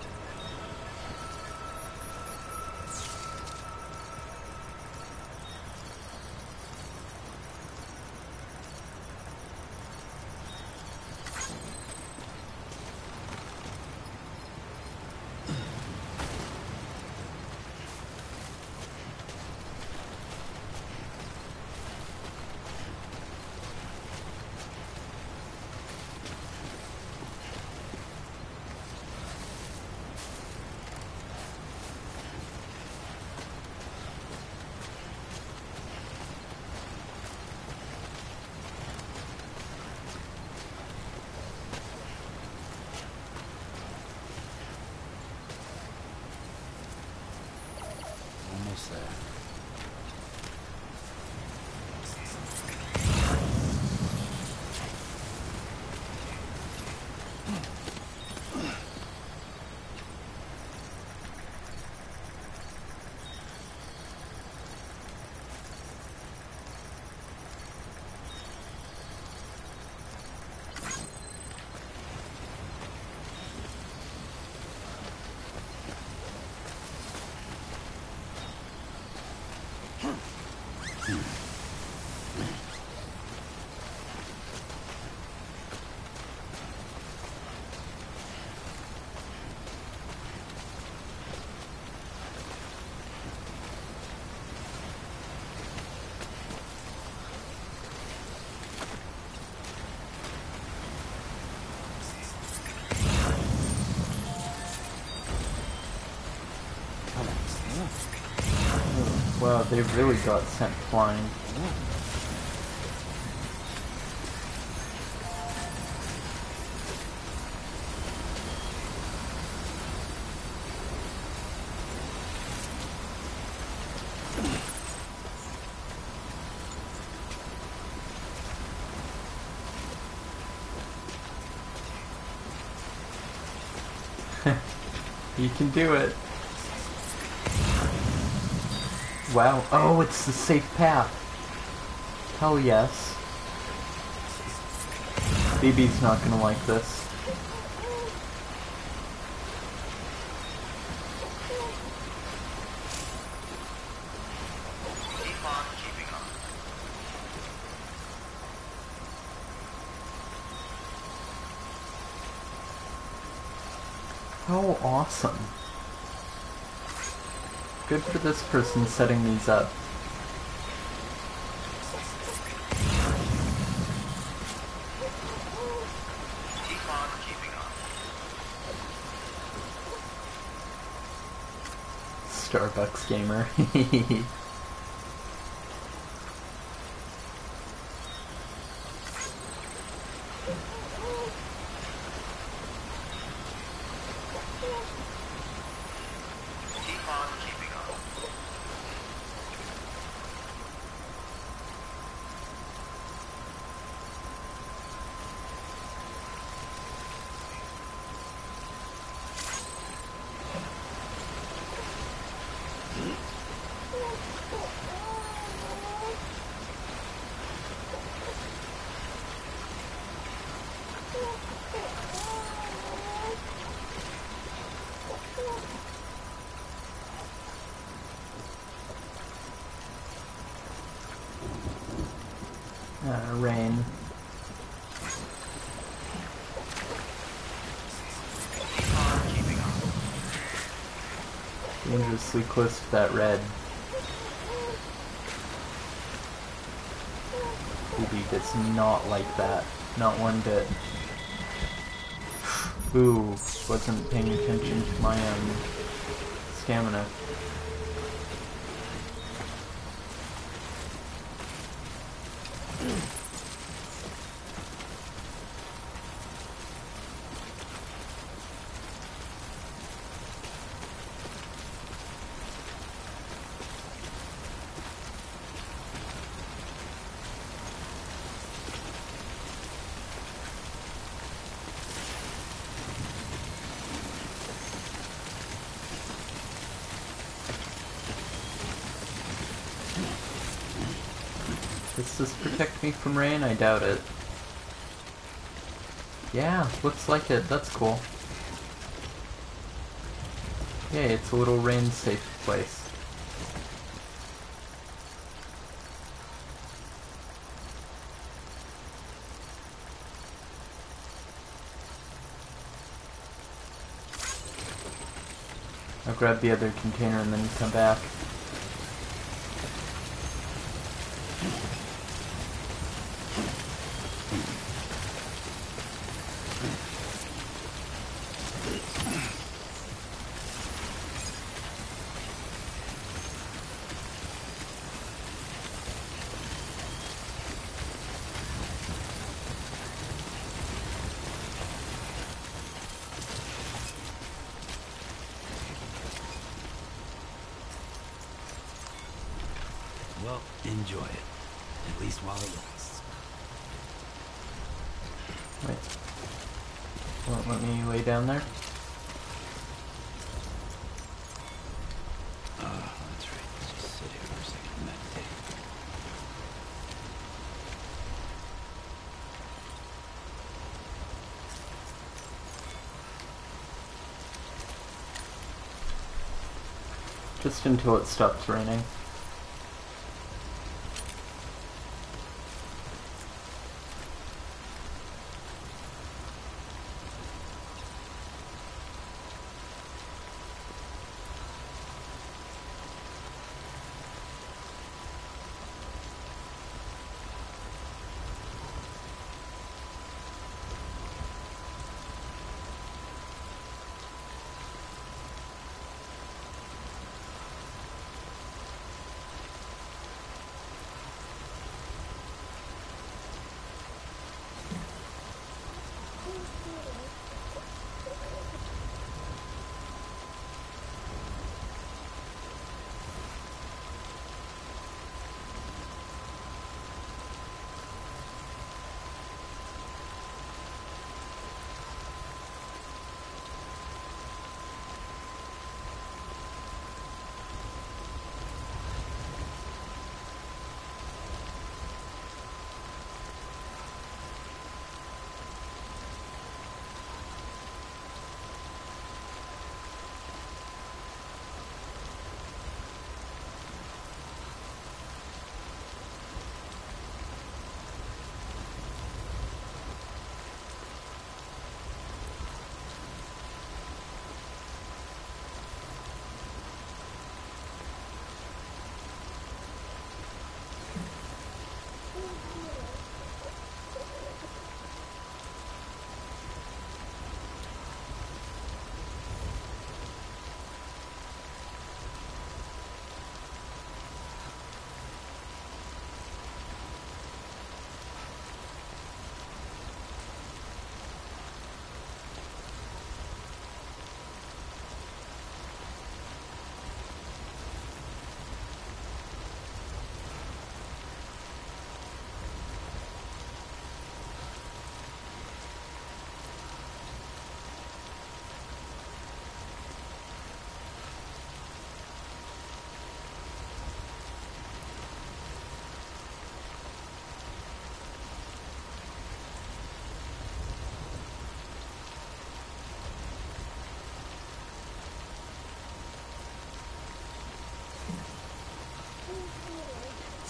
Wow, they really got sent flying. you can do it. Wow. Oh, it's the safe path. Hell yes. BB's not gonna like this. Keep on keeping on. How awesome. Good for this person setting these up. Starbucks gamer. Close that red. BB does not like that. Not one bit. Ooh, wasn't paying attention to my um, stamina. Does this protect me from rain? I doubt it. Yeah, looks like it. That's cool. Yay, it's a little rain safe place. I'll grab the other container and then come back. Well, enjoy it. At least while it lasts. Wait. Won't let me lay down there? Ah, that's right. Just sit here for a second. Just until it stops raining.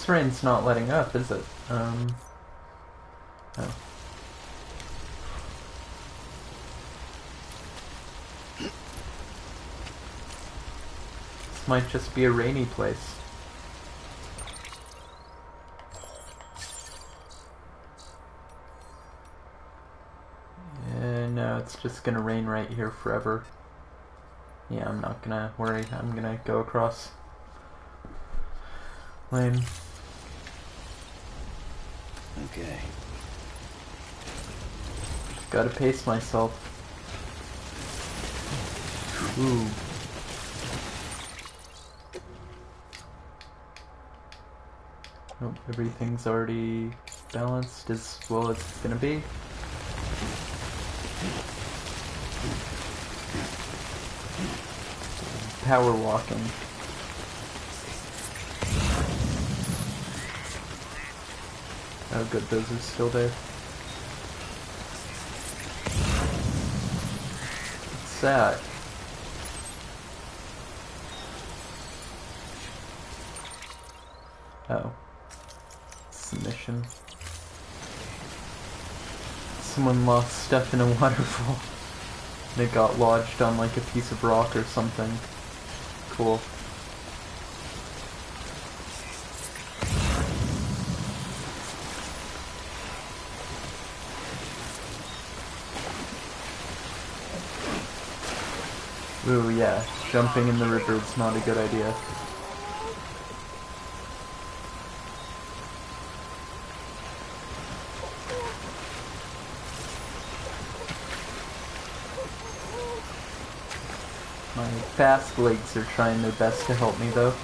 Rain's not letting up, is it? Um. Oh. This might just be a rainy place. Yeah, no, it's just gonna rain right here forever. Yeah, I'm not gonna worry. I'm gonna go across. Lame. Gotta pace myself. Ooh. Nope, everything's already balanced as well as it's gonna be. Power walking. Oh good, those are still there. That? Oh. Submission. Someone lost stuff in a waterfall. It got lodged on like a piece of rock or something. Cool. Ooh, yeah. Jumping in the river is not a good idea. My fast legs are trying their best to help me though.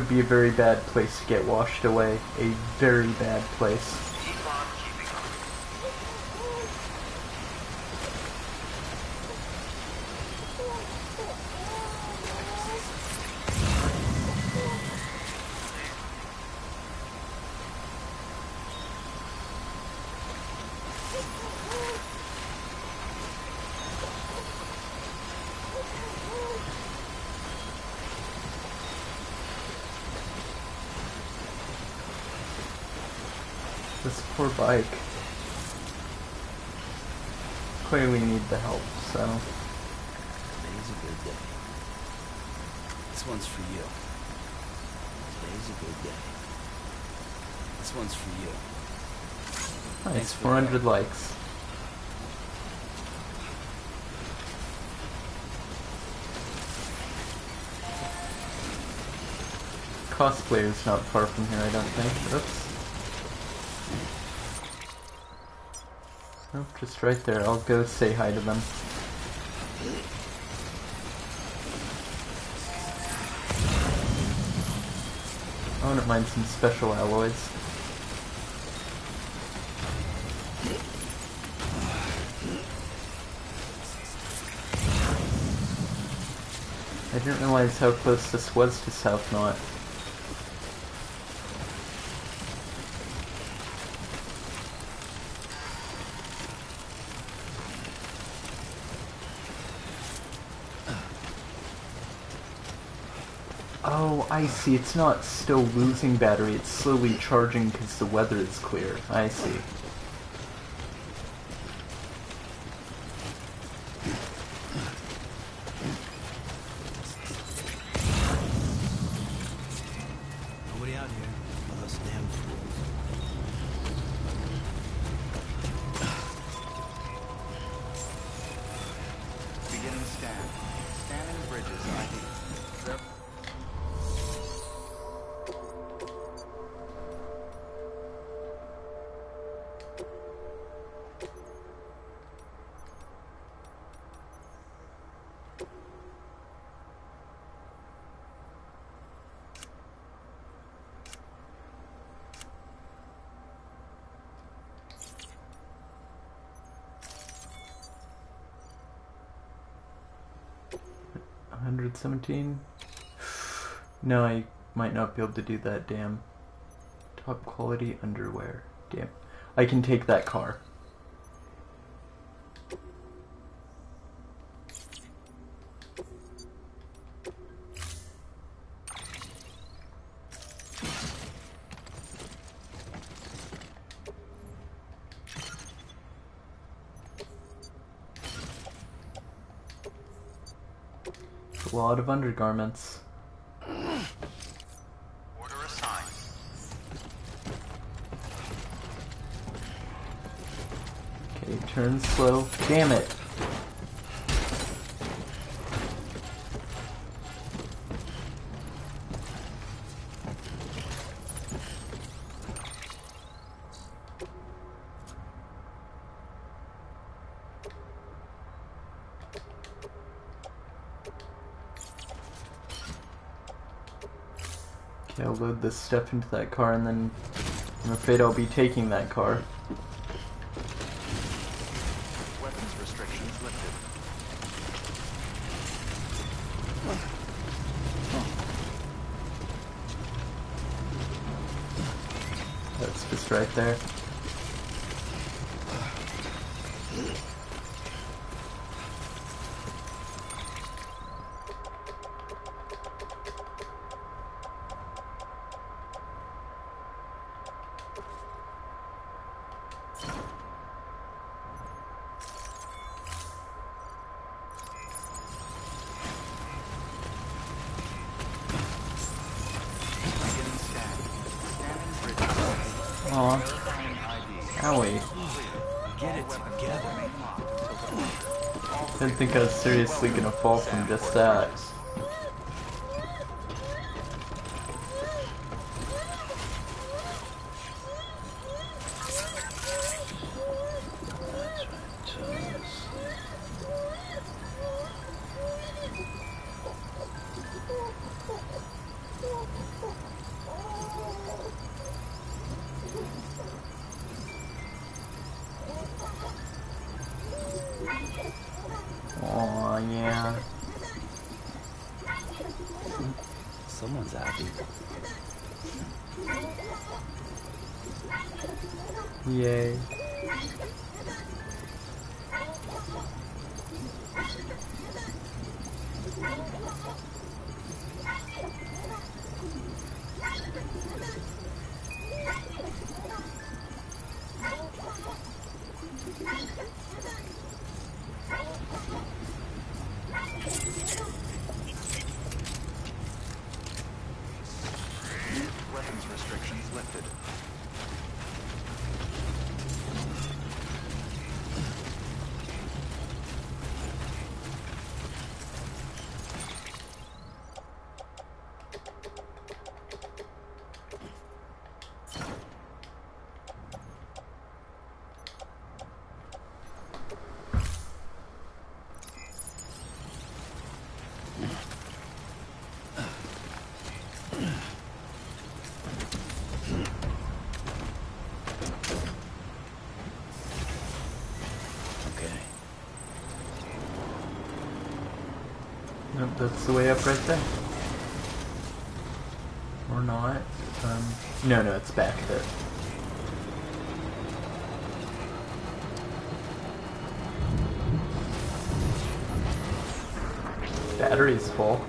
Would be a very bad place to get washed away. A very bad place. Keep on keeping on. This poor bike. Clearly need the help, so. Today's a good day. This one's for you. Today's a good day. This one's for you. Nice, Thanks for 400 likes. Cosplayer's not far from here, I don't think. Oops. Nope, just right there. I'll go say hi to them. I wouldn't mind some special alloys. I didn't realize how close this was to South Knot. Oh, I see. It's not still losing battery. It's slowly charging because the weather is clear. I see. 117. No, I might not be able to do that, damn. Top quality underwear. Damn. I can take that car. A lot of undergarments. Order assigned. Okay, turn slow. Damn it. Stuff into that car and then I'm afraid I'll be taking that car. Weapons restrictions lifted. That's just right there. Beginning scan. Scanning bridges. Aw. Verifying ID. Owie. Get it together. Didn't think Was gonna fall from just that. Aw, yeah. Someone's happy. Yay. Weapons restrictions lifted. Okay. Nope, that's the way up right there. Or not. Um, no, no, it's back there. Battery's full.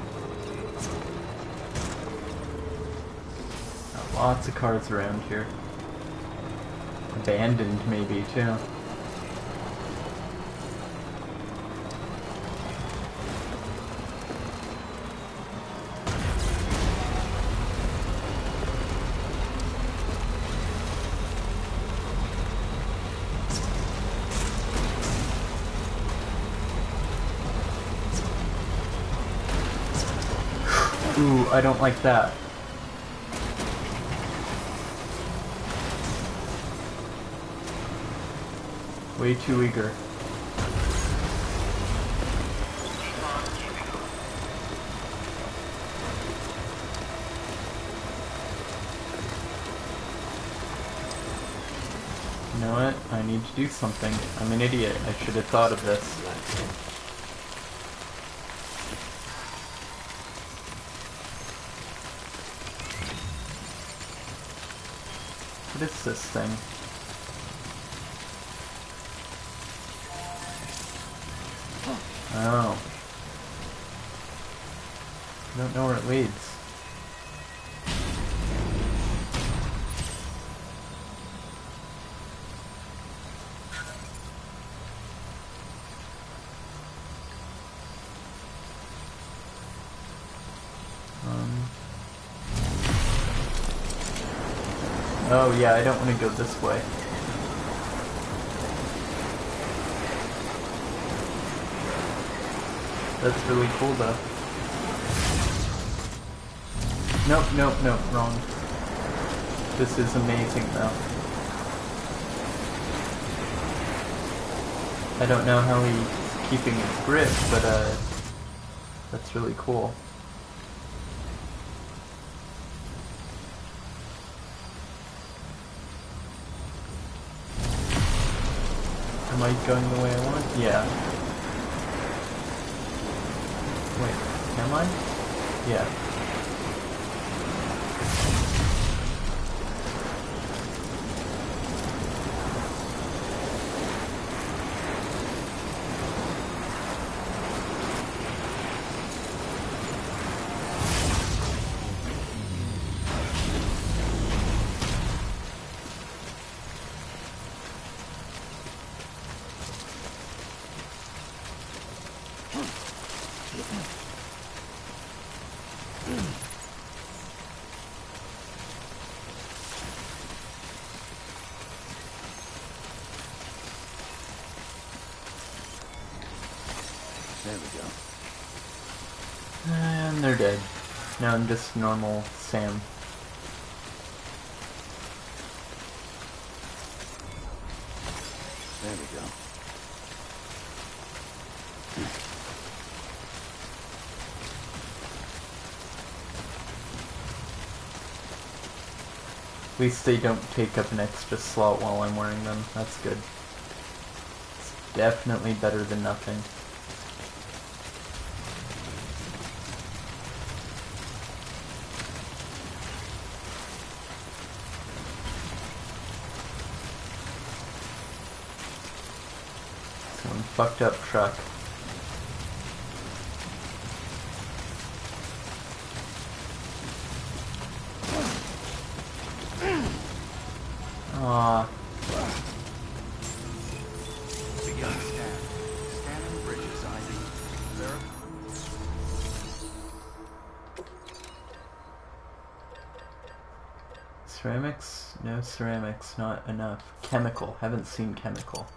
Got lots of cars around here. Abandoned, maybe, too. Ooh, I don't like that. Way too eager. You know what? I need to do something. I'm an idiot. I should have thought of this. Thing? Oh. I don't know where it leads. Um. Oh yeah, I don't want to go this way. That's really cool though. Nope, nope, nope, wrong. This is amazing though. I don't know how he's keeping his grip, but uh, that's really cool. Am I going the way I want? Yeah. Wait, am I? Yeah. There we go. And they're dead. Now I'm just normal Sam. There we go. At least they don't take up an extra slot while I'm wearing them. That's good. It's definitely better than nothing. Some fucked up truck. Aw, Begin scan. Scanning bridges ID. Verify. ceramics? No ceramics, not enough. Chemical, haven't seen chemical.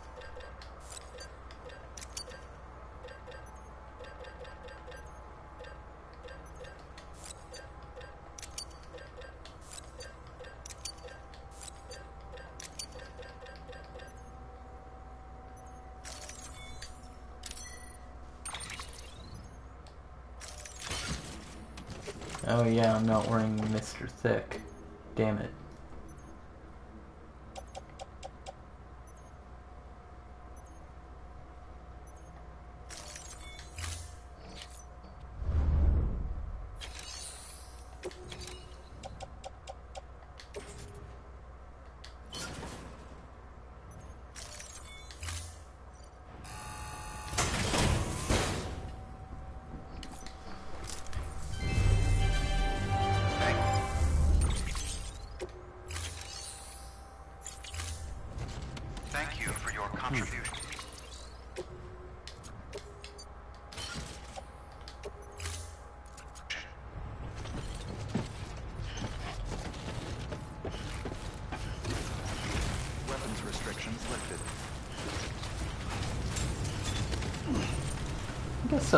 Yeah, I'm not wearing Mr. Thick. Damn it.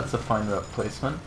That's a fine route placement.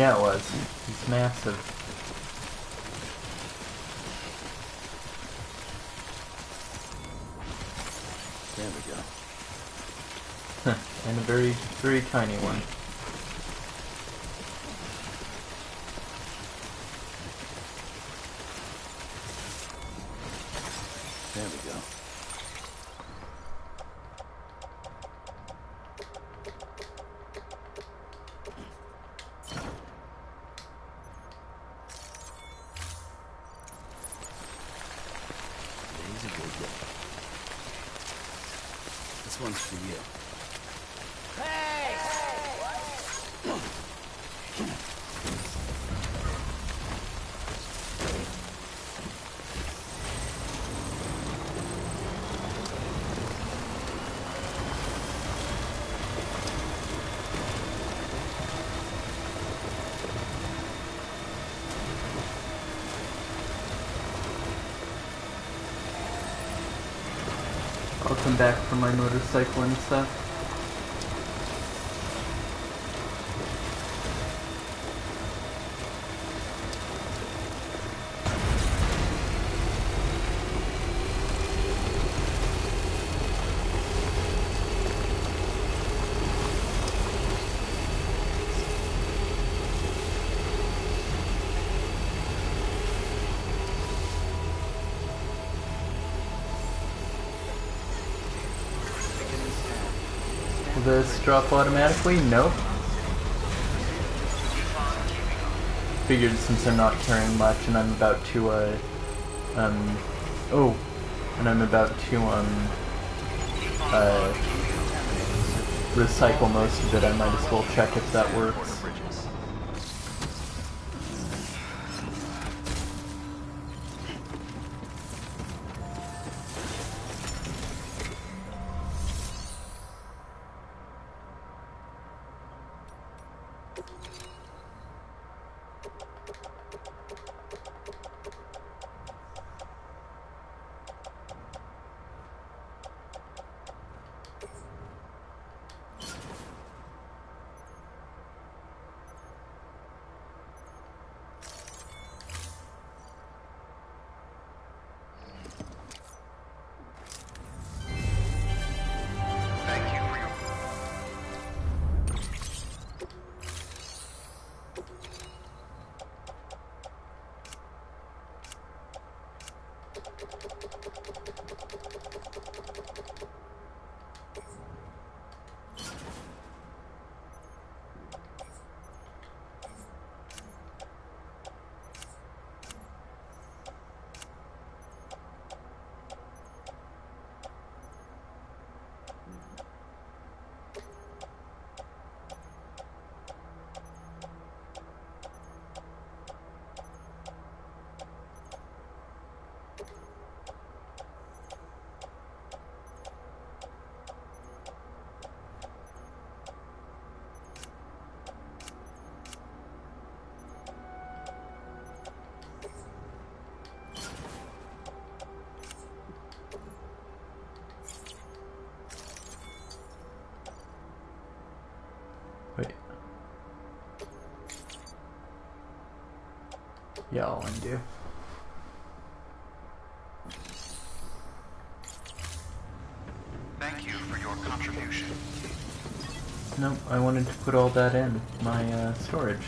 Yeah, it was. It's massive. There we go. and a very, very tiny one. There we go. Today's a good day. This one's for you. I'll come back for my motorcycle and stuff. Drop automatically? Nope. Figured since I'm not carrying much and I'm about to, uh, um, oh, and I'm about to, um, uh, recycle most of it, I might as well check if that works. Put all that in my uh, storage.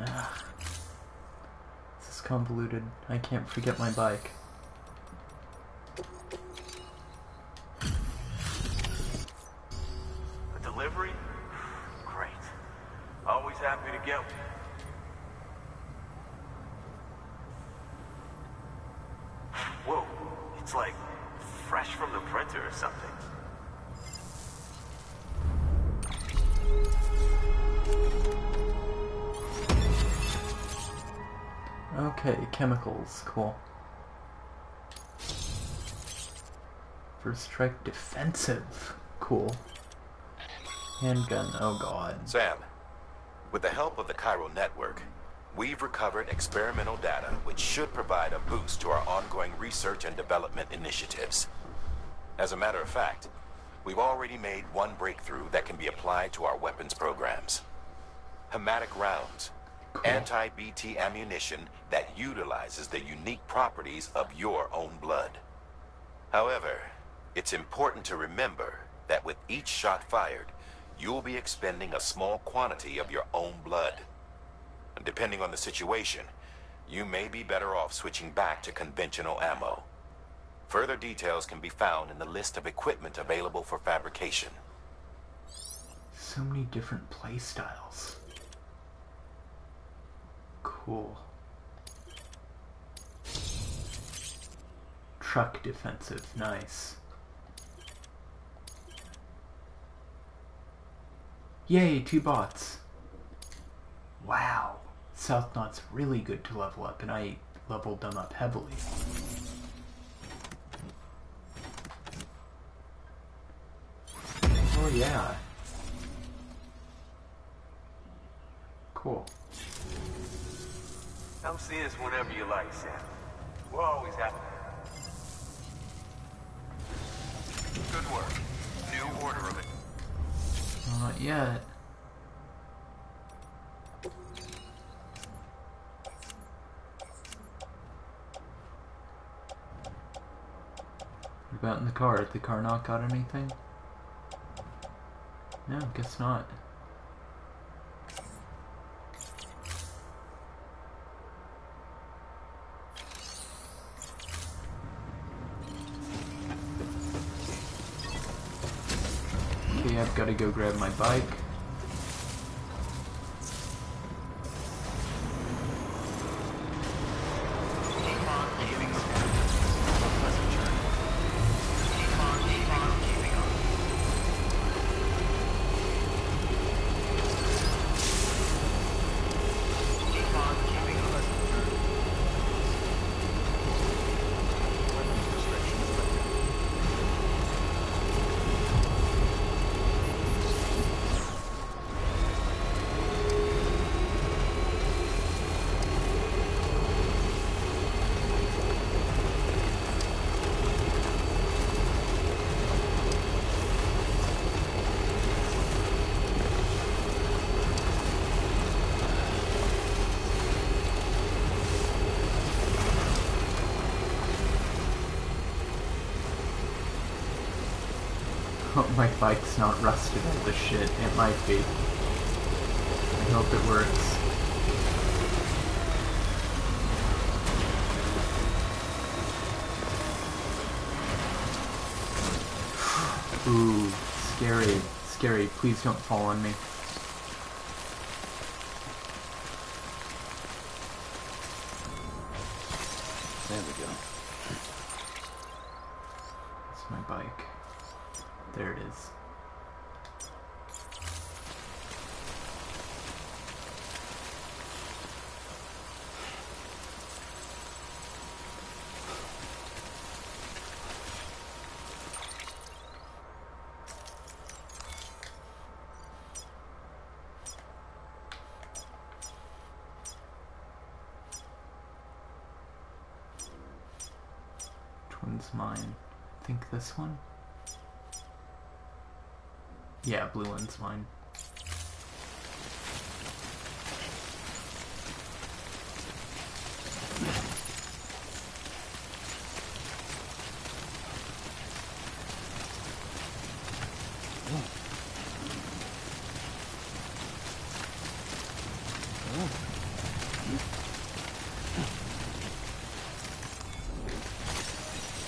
Ah. This is convoluted. I can't forget my bike. First strike defensive, cool. Handgun, oh god. Sam, With the help of the Chiral Network, we've recovered experimental data which should provide a boost to our ongoing research and development initiatives. As a matter of fact, we've already made one breakthrough that can be applied to our weapons programs. Hematic rounds, anti-BT ammunition that utilizes the unique properties of your own blood. However, it's important to remember that with each shot fired, you'll be expending a small quantity of your own blood. And depending on the situation, you may be better off switching back to conventional ammo. Further details can be found in the list of equipment available for fabrication. So many different play styles. Cool. Truck defensive, nice. Yay, two bots. Wow. South Knot's really good to level up, and I leveled them up heavily. Oh yeah. Cool. Come see us whenever you like, Sam. We're always happy. Good work. New order of it. Not yet. What about in the car? Did the car not got anything? No, guess not. Okay, I've got to go grab my bike. Bike's not rusted out of shit. It might be. I hope it works. Ooh, scary, scary. Please don't fall on me. There we go. It's my bike. There it is. Which one's mine? I think this one? Yeah, blue one's mine.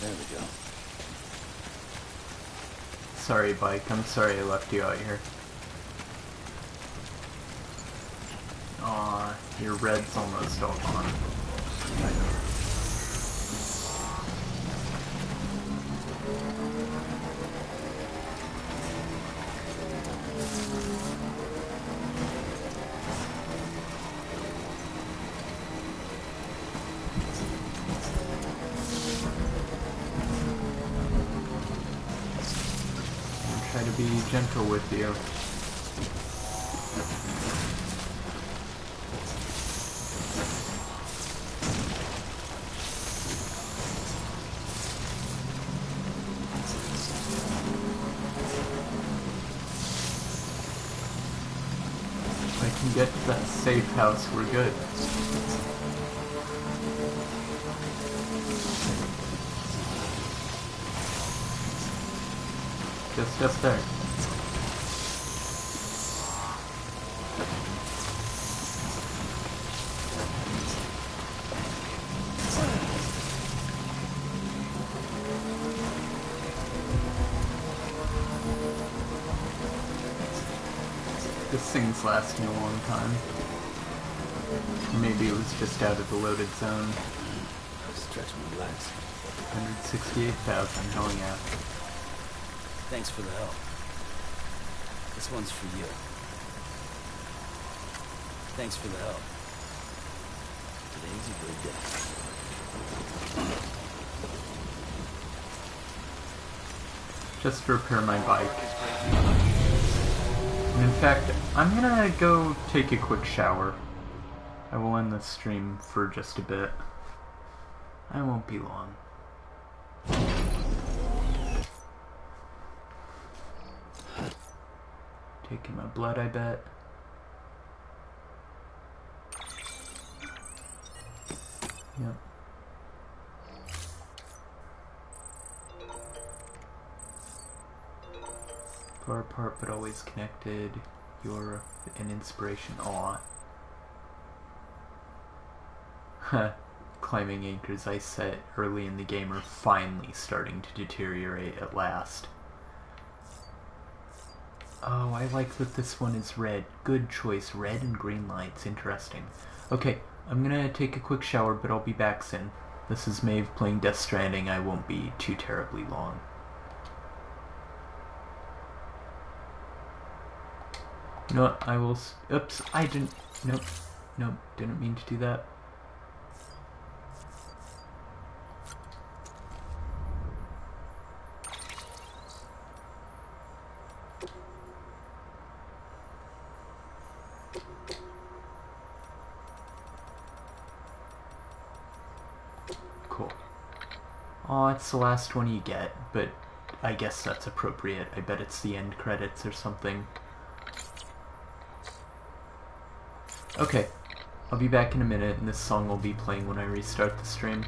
There we go. Sorry, bike. I'm sorry I left you out here. Aw, your red's almost all gone. House, we're good. Just, just there. This thing's lasting a long time. Maybe it was just out of the loaded zone. Stretch my legs. 168,000, hell yeah. Thanks for the help. This one's for you. Thanks for the help. Today's a good day. Just to repair my bike. And in fact, I'm gonna go take a quick shower. End the stream for just a bit. I won't be long. Taking my blood, I bet. Yep. Far apart but always connected. You're an inspiration. Aw. Huh. Climbing anchors I set early in the game are finally starting to deteriorate at last. Oh, I like that this one is red. Good choice. Red and green lights. Interesting. Okay, I'm gonna take a quick shower, but I'll be back soon. This is Maeve playing Death Stranding. I won't be too terribly long. You know what? I will. Oops, I didn't. Nope. Nope, didn't mean to do that. Cool. It's the last one you get, but I guess that's appropriate. I bet it's the end credits or something. Okay, I'll be back in a minute and this song will be playing when I restart the stream.